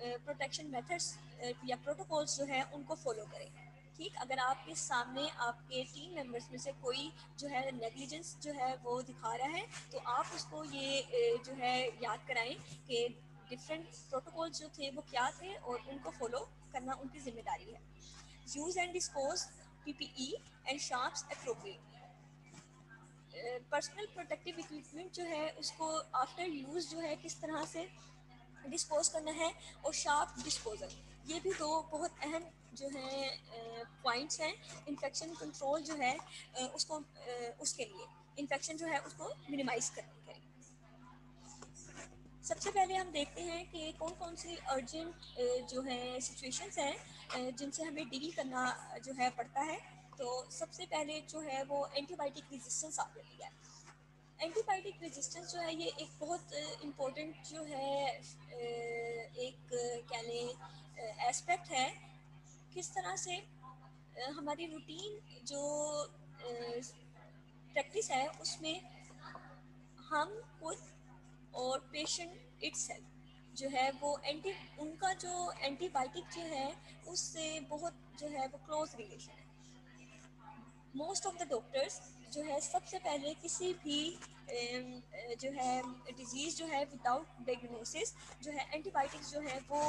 प्रोटेक्शन मेथड्स या प्रोटोकॉल्स जो है, उनको फॉलो करें। ठीक? अगर आपके सामने आपके टीम मेंबर्स में से कोई जो है नेग्लिजेंस जो है वो दिखा रहा है तो आप उसको ये जो है याद कराएँ कि डिफरेंट प्रोटोकॉल जो थे वो क्या थे और उनको फॉलो करना उनकी ज़िम्मेदारी है। Use and dispose PPE and sharps appropriate personal protective equipment जो है उसको आफ्टर यूज़ जो है किस तरह से डिस्पोज करना है और शार्प डिस्पोजल ये भी दो बहुत अहम जो है पॉइंट्स हैं इन्फेक्शन कंट्रोल जो है उसको उसके लिए। इन्फेक्शन जो है, उसको मिनिमाइज करने के लिए। सबसे पहले हम देखते हैं कि कौन कौन सी अर्जेंट जो है सिचुएशंस हैं जिनसे हमें डील करना, जो है, पड़ता है। तो सबसे पहले जो है, वो एंटीबायोटिक रेजिस्टेंस आ जाती है। एंटीबायोटिक रेजिस्टेंस जो है, ये एक बहुत इम्पोर्टेंट जो है एक कह लें एस्पेक्ट है, किस तरह से हमारी रूटीन जो प्रैक्टिस है, उसमें हम खुद और पेशेंट इट्सेल्फ जो है, वो एंटी उनका जो एंटीबायोटिक जो है, उससे बहुत जो है, वो क्लोज रिलेशन है। मोस्ट ऑफ़ द डॉक्टर्स जो है, सबसे पहले किसी भी जो है डिज़ीज़ जो है विदाउट डायग्नोसिस जो है एंटीबायोटिक्स जो है, वो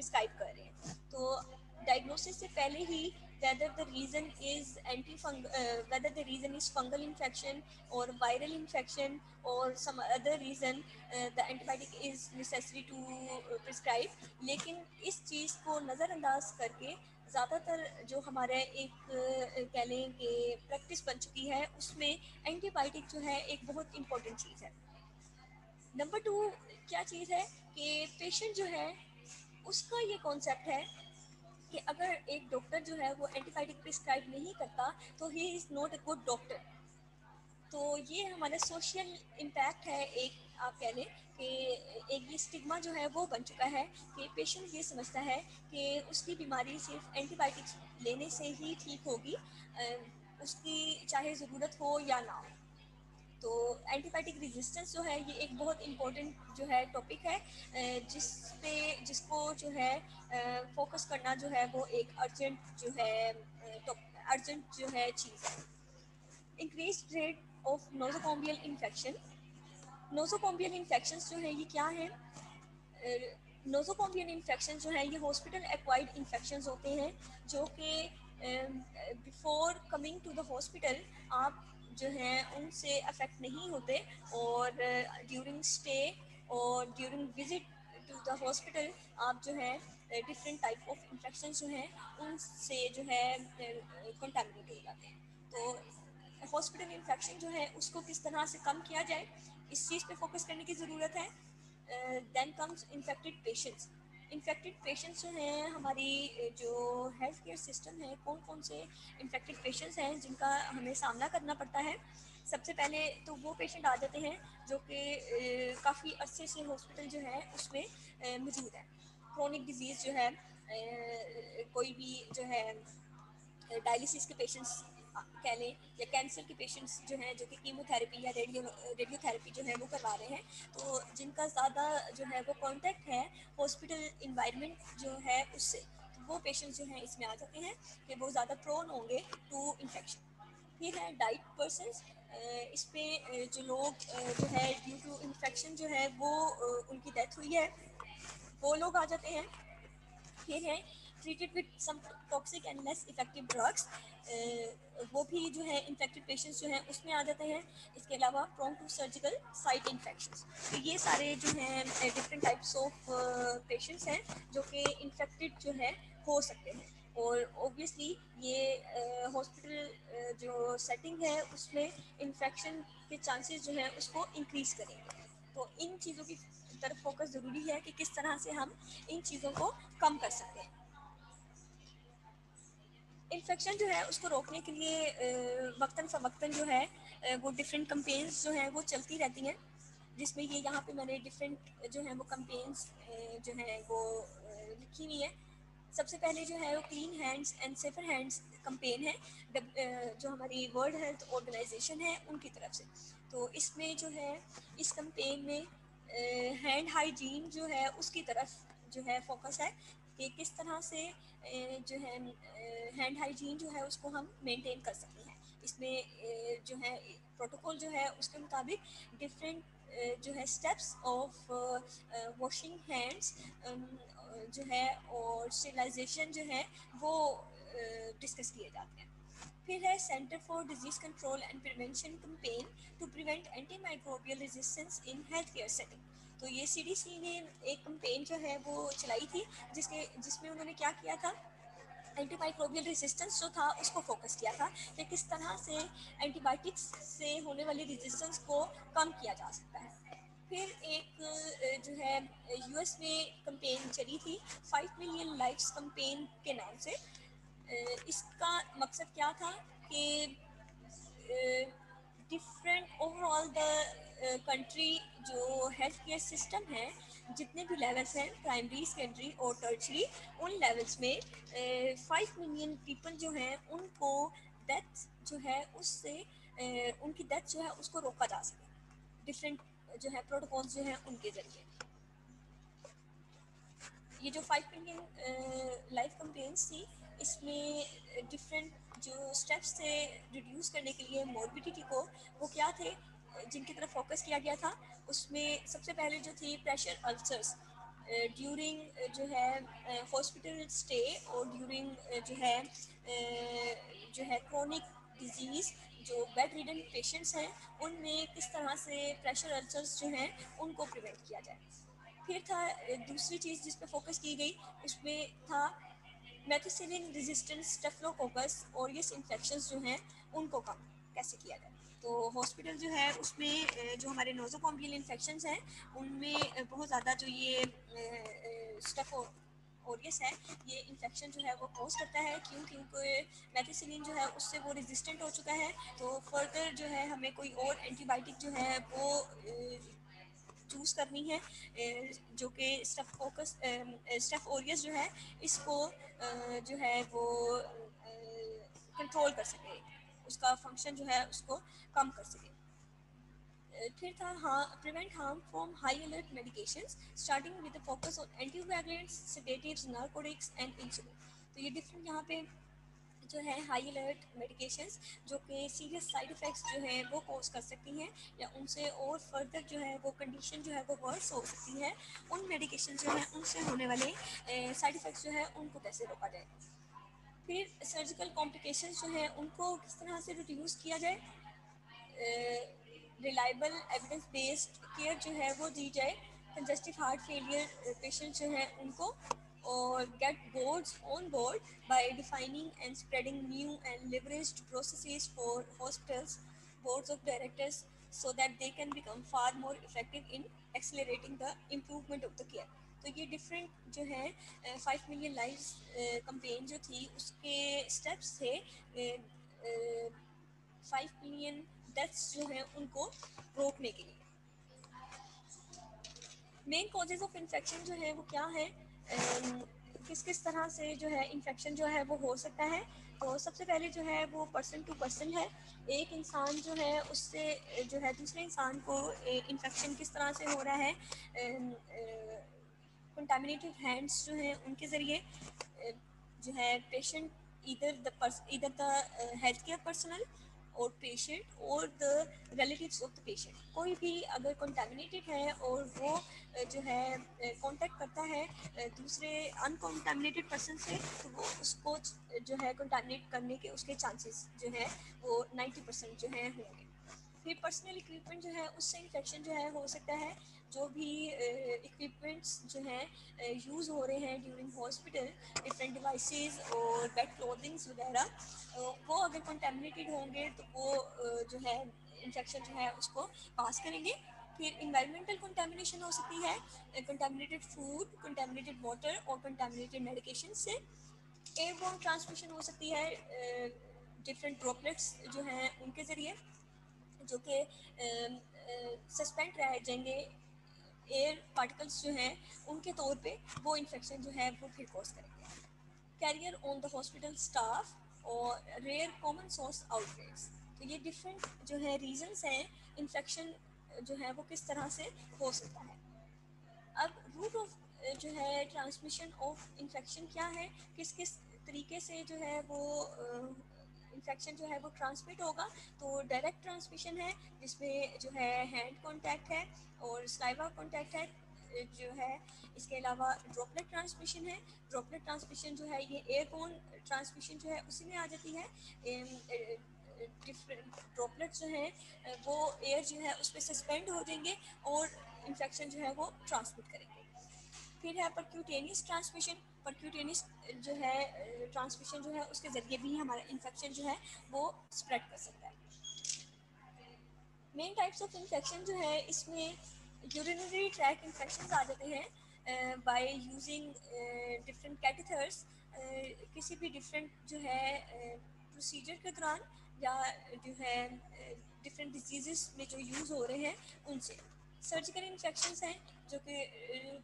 प्रिस्क्राइब कर रहे हैं। तो डायग्नोसिस से पहले ही whether the reason is anti fung whether the reason is fungal infection और वायरल इन्फेक्शन और some other reason the antibiotic is necessary to prescribe लेकिन इस चीज़ को नज़रअंदाज करके ज़्यादातर जो हमारे एक uh, कह लें कि प्रैक्टिस बन चुकी है, उसमें एंटीबायोटिक जो है एक बहुत इम्पोर्टेंट चीज़ है। नंबर टू क्या चीज़ है कि पेशेंट जो है उसका ये कॉन्सेप्ट है कि अगर एक डॉक्टर जो है वो एंटीबायोटिक प्रिस्क्राइब नहीं करता तो he is not a good doctor तो ये हमारा सोशल इम्पैक्ट है एक, आप कह लें कि एक ये स्टिग्मा जो है वो बन चुका है कि पेशेंट ये समझता है कि उसकी बीमारी सिर्फ़ एंटीबायोटिक्स लेने से ही ठीक होगी उसकी चाहे ज़रूरत हो या ना हो। तो एंटीबायोटिक रेजिस्टेंस जो है, ये एक बहुत इम्पोर्टेंट जो है टॉपिक है जिस पे जिसको जो है फोकस करना जो है, वो एक अर्जेंट जो है अर्जेंट जो है चीज़ है। Increase rate of nosocomial infection nosocomial infection जो है, ये क्या है? नोजोकॉम्बियल इन्फेक्शन जो है, ये हॉस्पिटल एक्वाइर्ड इन्फेक्शन होते हैं, जो कि before coming to the hospital आप जो हैं, उनसे अफेक्ट नहीं होते और ड्यूरिंग स्टे और during visit to the hospital आप जो है डिफरेंट टाइप ऑफ़ इन्फेक्शन जो हैं, उनसे जो है कंटामिनेट हो जाते हैं तो हॉस्पिटल इन्फेक्शन जो है, उसको किस तरह से कम किया जाए, इस चीज़ पे फोकस करने की ज़रूरत है। Then comes infected patients infected patients जो हैं, हमारी जो हेल्थ केयर सिस्टम है कौन कौन से इन्फेक्टेड पेशेंट्स हैं जिनका हमें सामना करना पड़ता है? सबसे पहले तो वो पेशेंट आ जाते हैं जो कि काफ़ी अरसे से हॉस्पिटल जो है, उसमें मौजूद है। क्रोनिक डिज़ीज़ जो है कोई भी जो है डायलिसिस के पेशेंट्स कह लें या कैंसर के पेशेंट्स जो हैं जो कि कीमोथेरेपी या रेडियो रेडियोथेरेपी जो है वो करवा रहे हैं। तो जिनका ज़्यादा जो है वो कांटेक्ट है हॉस्पिटल इन्वायरमेंट जो है उससे तो वो पेशेंट्स जो हैं इसमें आ जाते हैं कि वो ज़्यादा प्रोन होंगे टू इन्फेक्शन फिर है डाइट पर्सनस इस पे अ, जो लोग जो है ड्यू टू इन्फेक्शन जो है वो उनकी डेथ हुई है वो लोग आ जाते हैं। फिर है treated with some toxic and less effective drugs वो भी जो है इन्फेक्टेड पेशेंट्स जो हैं, उसमें आ जाते हैं। इसके अलावा prone to surgical site infections तो ये सारे जो हैं डिफरेंट टाइप्स ऑफ़ पेशेंट्स हैं, जो कि इन्फेक्टेड जो है, हो सकते हैं। और ऑब्वियसली ये हॉस्पिटल जो सेटिंग है, उसमें इन्फेक्शन के चांसेस जो हैं, उसको इंक्रीज करेंगे। तो इन चीज़ों की तरफ़ फोकस ज़रूरी है कि किस तरह से हम इन चीज़ों को कम कर सकते हैं। इन्फेक्शन जो है, उसको रोकने के लिए वक्ता फ़वक्तन जो है वो डिफरेंट कम्पेन्स जो हैं, वो चलती रहती हैं। जिसमें ये यहाँ पे मैंने डिफरेंट जो है, वो कम्पेन्स जो हैं, वो लिखी हुई है। सबसे पहले जो है, वो clean hands and safer hands campaign है। जो हमारी वर्ल्ड हेल्थ ऑर्गेनाइजेशन है, उनकी तरफ़ से। तो इसमें जो है, इस कंपेन में हैंड हाइजीन जो है, उसकी तरफ़ जो है फोकस है कि किस तरह से जो है हैंड हाइजीन जो है, उसको हम मेंटेन कर सकते हैं। इसमें जो है प्रोटोकॉल जो है, उसके मुताबिक डिफरेंट जो है स्टेप्स ऑफ़ वॉशिंग हैंड्स जो है, और स्टेलाइजेशन जो है, वो डिस्कस किए जाते हैं। फिर है centre for disease control and prevention campaign to prevent anti microbial resistance in health care setting तो ये सीडीसी ने एक कैंपेन जो है वो चलाई थी, जिसके, जिसमें उन्होंने क्या किया था? एंटीमाइक्रोबियल रेजिस्टेंस जो था, उसको फोकस किया था कि किस तरह से एंटीबायोटिक्स से होने वाली रेजिस्टेंस को कम किया जा सकता है। फिर एक जो है यूएस में कंपेन चली थी फाइव मिलियन लाइफ्स कंपेन के नाम से। इसका मकसद क्या था कि डिफरेंट ओवरऑल द कंट्री जो हेल्थ केयर सिस्टम है, जितने भी लेवल्स हैं प्राइमरी सेकेंडरी और टर्चरी उन लेवल्स में फाइव मिलियन पीपल जो हैं, उनको डेथ जो है, उससे उनकी डेथ जो है, उसको रोका जा सके। डिफरेंट जो है प्रोटोकॉल्स जो हैं, उनके ज़रिए। ये जो फाइव मिलियन लाइफ कंपेन्स थी इसमें डिफरेंट जो स्टेप्स थे रिड्यूस करने के लिए मॉर्बिडिटी को, वो क्या थे? जिनकी तरफ़ फोकस किया गया था, उसमें सबसे पहले जो थी प्रेशर अल्सर्स ड्यूरिंग जो है हॉस्पिटल स्टे और ड्यूरिंग जो है जो है क्रोनिक डिज़ीज़ जो बेड रिडन पेशेंट्स हैं, उनमें किस तरह से प्रेशर अल्सर्स जो हैं, उनको प्रिवेंट किया जाए। फिर था दूसरी चीज़ जिस पे फोकस की गई, उसमें था मेथिसिलिन रेजिस्टेंट स्टेफलोकोकस और ये इन्फेक्शंस जो हैं, उनको कम कैसे किया जाए? तो हॉस्पिटल जो है, उसमें जो हमारे नोजोकॉम्बियल इन्फेक्शन हैं, उनमें बहुत ज़्यादा जो ये स्टफ़ ओरियस है, ये इन्फेक्शन जो है, वो कॉज करता है, क्यों? क्योंकि मेथिसिलिन जो है, उससे वो रेजिस्टेंट हो चुका है तो फर्दर जो है, हमें कोई और एंटीबायोटिक जो है, वो चूज़ करनी है जो कि स्टफ़ फोकस स्टफ़ ओरियस जो है, इसको जो है वो कंट्रोल कर सके। उसका फ़ंक्शन जो है, उसको कम कर सके। फिर था हाँ prevent harm from high alert medication starting with focus on antibiotics sedatives narcotics and insulin तो ये डिफरेंट यहाँ पे जो है हाई अलर्ट मेडिकेशंस जो कि सीरियस साइड इफ़ेक्ट्स जो है, वो कोज कर सकती हैं, या उनसे और फर्दर जो है, वो कंडीशन जो है, वो वर्स हो सकती है। उन मेडिकेशन जो है, उनसे होने वाले साइड इफ़ेक्ट्स जो है, उनको कैसे रोका जाए? फिर सर्जिकल कॉम्प्लिकेशन जो है, उनको किस तरह से रिड्यूस किया जाए? रिलायबल एविडेंस बेस्ड केयर जो है, वो दी जाए। कंजस्टिव हार्ट फेलियर पेशेंट जो है, उनको or get boards on board by defining and spreading new and leveraged processes for hospitals, boards of directors, so that they can become far more effective in accelerating the improvement of the care. तो ये different जो है five million live campaign जो थी उसके steps थे five million deaths जो हैं उनको रोकने के लिए मेन कॉजेज ऑफ़ इन्फेक्शन जो है वो क्या है किस किस तरह से जो है इन्फेक्शन जो है वो हो सकता है? तो सबसे पहले जो है वो पर्सन टू पर्सन है। एक इंसान जो है उससे, जो है दूसरे इंसान को इन्फेक्शन किस तरह से हो रहा है? कंटामिनेटेड हैंड्स जो हैं उनके ज़रिए जो है patient either the either the health care personnel और पेशेंट और the relatives of the patient कोई भी अगर कंटामिनेटेड है और वो जो है कांटेक्ट करता है दूसरे अनकॉन्टामिनेटेड पर्सन से तो वो उसको, जो है कंटामिनेट करने के उसके चांसेस जो है, वो 90 परसेंट जो है होंगे। फिर पर्सनल इक्विपमेंट जो है, उससे इन्फेक्शन जो है हो सकता है। जो भी इक्विपमेंट्स जो हैं यूज़ हो रहे हैं ड्यूरिंग हॉस्पिटल डिफरेंट डिवाइसेस और बेड क्लोथिंग्स वगैरह वो अगर कंटेमिनेटेड होंगे तो वो जो है इन्फेक्शन जो है, उसको पास करेंगे। फिर इन्वायरमेंटल कंटेमिनेशन हो सकती है कंटेमिनेटेड फ़ूड कंटेमिनेटेड वाटर और कंटेमिनेटेड मेडिकेशन से। एयरबोर्न ट्रांसमिशन हो सकती है डिफरेंट ड्रॉपलेट्स जो हैं उनके ज़रिए। जो कि सस्पेंड रह जाएँगे एयर पार्टिकल्स जो हैं, उनके तौर पे वो इन्फेक्शन जो है, वो फिर कॉज करेंगे। Carrier on the hospital staff और रेयर कॉमन सोर्स आउटब्रेक्स तो ये डिफरेंट जो है रीजंस हैं इन्फेक्शन जो है, वो किस तरह से हो सकता है। अब रूट ऑफ़ जो है ट्रांसमिशन ऑफ़ इन्फेक्शन क्या है? किस किस तरीके से जो है वो इन्फेक्शन जो है वो ट्रांसमिट होगा तो डायरेक्ट ट्रांसमिशन है, जिसमें जो है हैंड कॉन्टैक्ट है और स्लाइवा कॉन्टैक्ट है जो है, इसके अलावा ड्रॉपलेट ट्रांसमिशन है ड्रॉपलेट ट्रांसमिशन जो है ये एयरबोन ट्रांसमिशन जो है उसी में आ जाती है डिफरेंट ड्रॉपलेट जो है वो एयर जो है उस पर सस्पेंड हो जाएँगे और इन्फेक्शन जो है वो ट्रांसमिट करेंगे। फिर है परक्यूटेनियस ट्रांसमिशन परक्यूटेनियस जो है ट्रांसमिशन जो है, उसके ज़रिए भी हमारा इन्फेक्शन जो है, वो स्प्रेड कर सकता है। मेन टाइप्स ऑफ़ इन्फेक्शन जो है, इसमें यूरिनरी ट्रैक इन्फेक्शन आ जाते हैं बाय यूजिंग डिफरेंट कैटेथर्स किसी भी डिफरेंट जो है प्रोसीजर के दौरान या जो है डिफरेंट डिज़ीज़ में जो यूज़ हो रहे हैं, उनसे। सर्जिकल इन्फेक्शन हैं, जो कि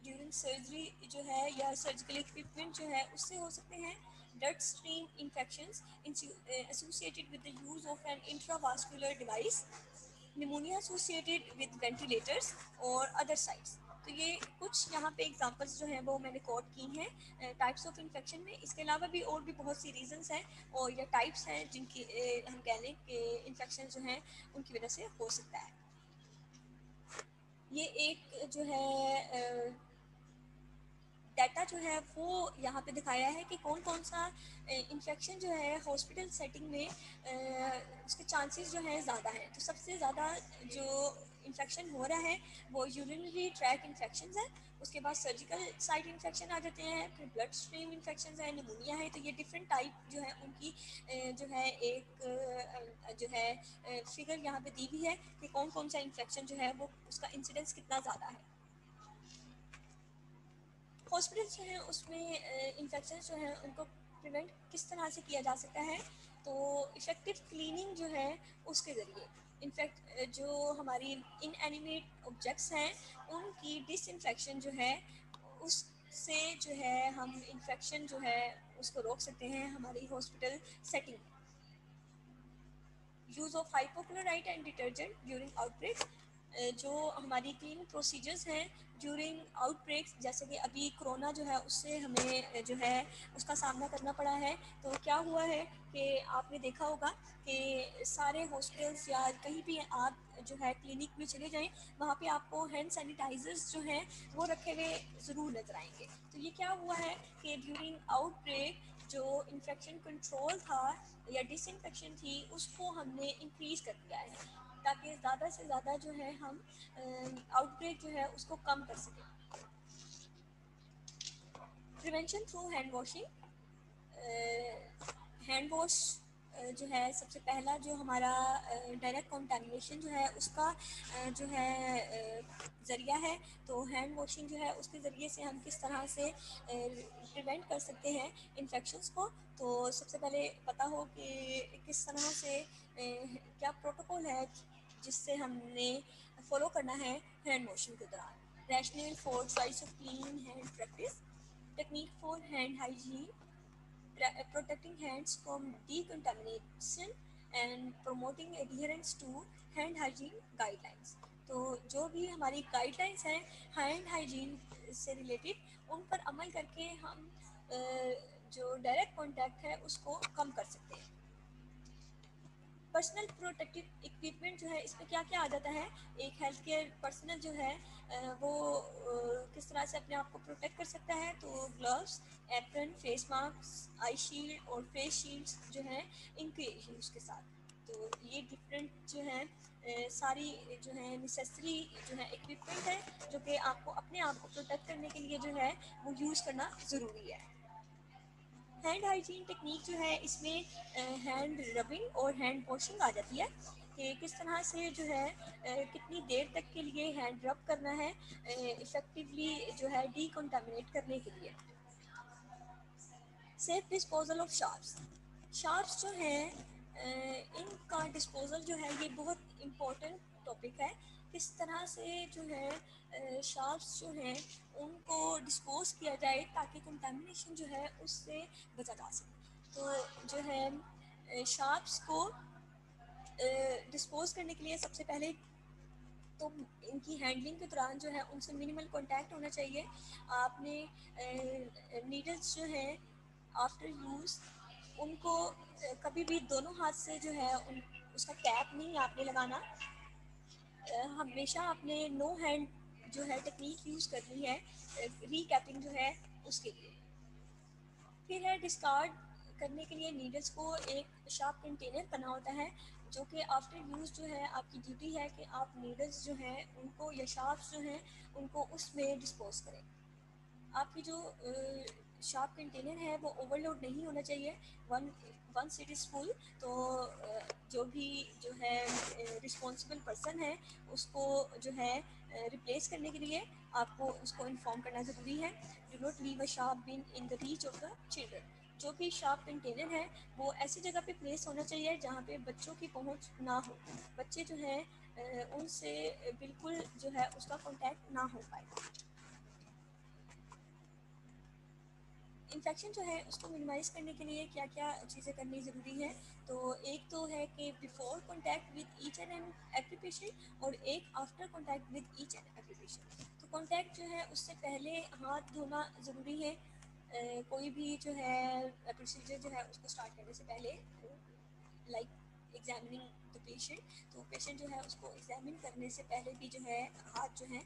ड्यूरिंग सर्जरी जो है या सर्जिकल इक्विपमेंट जो है, उससे हो सकते हैं blood stream infection associated with the use of an intravascular device pneumonia associated with ventilators और अदर साइट्स तो ये कुछ यहाँ पे एग्जांपल्स जो हैं, वो मैंने कोट की हैं टाइप्स ऑफ़ इन्फेक्शन में। इसके अलावा भी और भी बहुत सी रीजंस हैं और या टाइप्स हैं जिनकी हम कह लें कि इन्फेक्शन जो हैं, उनकी वजह से हो सकता है। ये एक जो है डाटा जो है वो यहाँ पे दिखाया है कि कौन कौन सा इन्फेक्शन जो है हॉस्पिटल सेटिंग में उसके चांसेस जो हैं ज़्यादा हैं। तो सबसे ज़्यादा जो इन्फेक्शन हो रहा है, वो यूरिनरी ट्रैक इन्फेक्शन है। उसके बाद सर्जिकल साइट इन्फेक्शन आ जाते हैं, फिर ब्लड स्ट्रीम इन्फेक्शन है निमोनिया है तो ये डिफरेंट टाइप जो है उनकी जो है एक जो है फिगर यहाँ पे दी हुई है कि कौन कौन सा इन्फेक्शन जो है वो, उसका इंसिडेंस कितना ज़्यादा है। हॉस्पिटल जो है उसमें इन्फेक्शन जो हैं उनको प्रिवेंट किस तरह से किया जा सकता है तो इफ़ेक्टिव क्लीनिंग जो है उसके ज़रिए। इनफैक्ट जो हमारी इन एनिमेट ऑब्जेक्ट्स हैं, उनकी डिसइंफेक्शन जो है, उससे जो है हम इन्फेक्शन जो है, उसको रोक सकते हैं हमारी hospital setting use of hypochlorite and detergent during outbreak जो हमारी क्लीन प्रोसीजर्स हैं ड्यूरिंग आउटब्रेक्स, जैसे कि अभी कोरोना जो है, उससे हमें जो है, उसका सामना करना पड़ा है। तो क्या हुआ है कि आपने देखा होगा कि सारे हॉस्पिटल्स या कहीं भी आप जो है, क्लिनिक में चले जाएँ, वहाँ पे आपको हैंड सैनिटाइजर्स जो हैं, वो रखे हुए ज़रूर नज़र आएँगे। तो ये क्या हुआ है कि ड्यूरिंग आउटब्रेक जो इन्फेक्शन कंट्रोल था या डिसइंफेक्शन थी, उसको हमने इंक्रीज़ कर दिया है। ताकि ज़्यादा से ज़्यादा जो है हम आउटब्रेक जो है उसको कम कर सकें। Prevention through hand washing hand wash जो है सबसे पहला जो हमारा डायरेक्ट कंटामिनेशन जो है उसका जो है ज़रिया है तो हैंड वॉशिंग जो है उसके ज़रिए से हम किस तरह से प्रिवेंट कर सकते हैं इन्फेक्शंस को। तो सबसे पहले पता हो कि किस तरह से क्या प्रोटोकॉल है जिससे हमने फॉलो करना है हैंड मोशन के दौरान। Rational for choice of clean hand practice technique for hand hygiene protecting hands from decontamination and promoting adherence to hand hygiene guidelines तो जो भी हमारी गाइडलाइंस हैं हैंड हाइजीन से रिलेटेड उन पर अमल करके हम जो डायरेक्ट कांटेक्ट है, उसको कम कर सकते हैं। पर्सनल प्रोटेक्टिव इक्विपमेंट जो है, इसमें क्या क्या आ जाता है? एक हेल्थ केयर पर्सनल जो है वो किस तरह से अपने आप को प्रोटेक्ट कर सकता है? तो gloves apron face mask eye shield और फेस शील्ड्स जो हैं, इनके यूज़ के साथ। तो ये डिफरेंट जो हैं सारी जो है नेसेसरी जो है इक्विपमेंट है, जो कि आपको अपने आप को प्रोटेक्ट करने के लिए जो है, वो यूज़ करना ज़रूरी है। हैंड हाइजीन टेक्निक जो है, इसमें हैंड रबिंग और हैंड वॉशिंग आ जाती है। कि किस तरह से जो है कितनी देर तक के लिए हैंड रब करना है इफ़ेक्टिवली जो है डीकंटामिनेट करने के लिए। Safe disposal of sharps sharps जो हैं इनका डिस्पोजल जो है, ये बहुत इम्पोर्टेंट टॉपिक है। किस तरह से जो है शार्प्स जो हैं, उनको डिस्पोज किया जाए ताकि कंटेमिनेशन जो है उससे बचा जा सके। तो जो है शार्प्स को डिस्पोज करने के लिए सबसे पहले तो इनकी हैंडलिंग के दौरान जो है उनसे मिनिमल कांटेक्ट होना चाहिए। आपने नीडल्स जो हैं आफ्टर यूज़ उनको कभी भी दोनों हाथ से जो है उन, उसका कैप नहीं आपने लगाना। हमेशा आपने नो हैंड जो है टेक्निक यूज़ करनी है रीकैपिंग जो है उसके लिए। फिर है डिस्कार्ड करने के लिए नीडल्स को एक शार्प कंटेनर बना होता है, जो कि आफ्टर यूज़ जो है आपकी ड्यूटी है कि आप नीडल्स जो हैं, उनको या शार्प्स जो हैं, उनको उसमें डिस्पोज करें। आपकी जो शार्प कंटेनर है, वो ओवरलोड नहीं होना चाहिए। One one seat is full तो जो भी, जो है रिस्पॉन्सिबल पर्सन है, उसको जो है रिप्लेस करने के लिए आपको उसको इन्फॉर्म करना ज़रूरी है। Do not leave a sharp bin in the reach of the children जो भी शार्प कंटेनर है, वो ऐसी जगह पे प्लेस होना चाहिए जहाँ पे बच्चों की पहुँच ना हो। बच्चे जो हैं उनसे बिल्कुल जो है उसका कांटेक्ट ना हो पाए। इन्फेक्शन जो है उसको मिनिमाइज़ करने के लिए क्या क्या चीज़ें करनी ज़रूरी है। तो एक तो है कि before contact with each and every patient और एक after contact with each and every patient तो कॉन्टैक्ट जो है उससे पहले हाथ धोना ज़रूरी है। अ, कोई भी जो है प्रोसीजर जो है उसको स्टार्ट करने से पहले लाइक एग्जामिनिंग द पेशेंट तो पेशेंट जो है उसको एग्जामिन करने से पहले भी जो है, हाथ जो है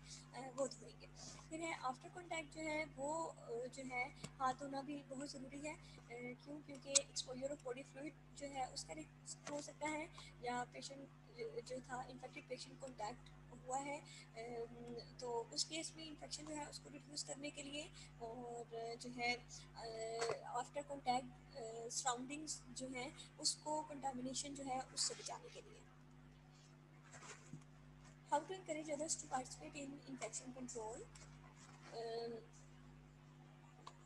वो धोएँगे। फिर है आफ्टर कॉन्टैक्ट जो है, वो जो है, हाथ धोना भी बहुत ज़रूरी है। क्यों? क्योंकि एक्सपोजर ऑफ़ बॉडी फ्लूड जो है, उसका रिस्क हो सकता है, या पेशेंट जो था इन्फेक्टेड पेशेंट कॉन्टैक्ट हुआ है। तो उस केस में इन्फेक्शन जो है उसको रिड्यूस करने के लिए और जो है आफ्टर कॉन्टैक्ट सराउंडिंग्स जो है, उसको कंटामिनेशन जो है उससे बचाने के लिए। How to encourage others to participate in infection control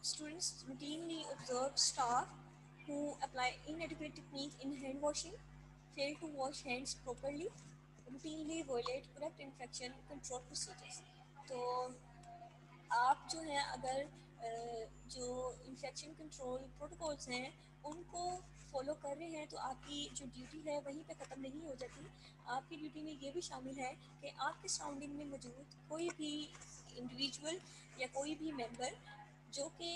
students routinely observe staff who apply inadequate technique in hand washing fail to wash hands properly routinely violate correct infection control procedures. तो आप जो है, अगर जो infection control protocols हैं, उनको follow कर रहे हैं तो आपकी जो ड्यूटी है, वहीं पे ख़त्म नहीं हो जाती। आपकी ड्यूटी में ये भी शामिल है कि आपके सराउंडिंग में मौजूद कोई भी इंडिविजुअल या कोई भी मेंबर जो कि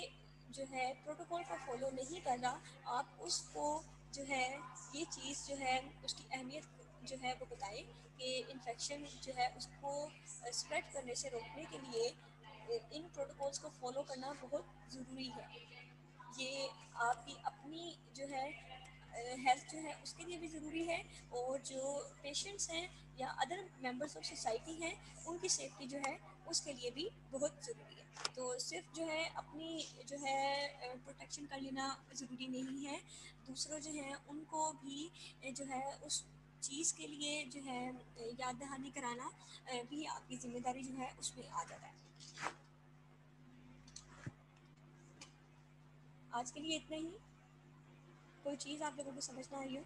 जो है प्रोटोकॉल को फॉलो नहीं कर रहा, आप उसको जो है, ये चीज़ जो है, उसकी अहमियत जो है वो बताएँ कि इन्फेक्शन जो है उसको स्प्रेड करने से रोकने के लिए इन प्रोटोकॉल्स को फॉलो करना बहुत ज़रूरी है। ये आपकी अपनी जो है हेल्थ जो है उसके लिए भी ज़रूरी है और जो पेशेंट्स हैं या अदर मेंबर्स ऑफ़ सोसाइटी हैं, उनकी सेफ्टी जो है उसके लिए भी बहुत ज़रूरी है। तो सिर्फ़ जो है अपनी जो है प्रोटेक्शन कर लेना ज़रूरी नहीं है। दूसरों जो है उनको भी जो है उस चीज़ के लिए जो है याद दहानी कराना भी आपकी ज़िम्मेदारी जो है, उसमें आ जाता है। आज के लिए इतना ही। कोई चीज़ आप लोगों को समझ ना आई हो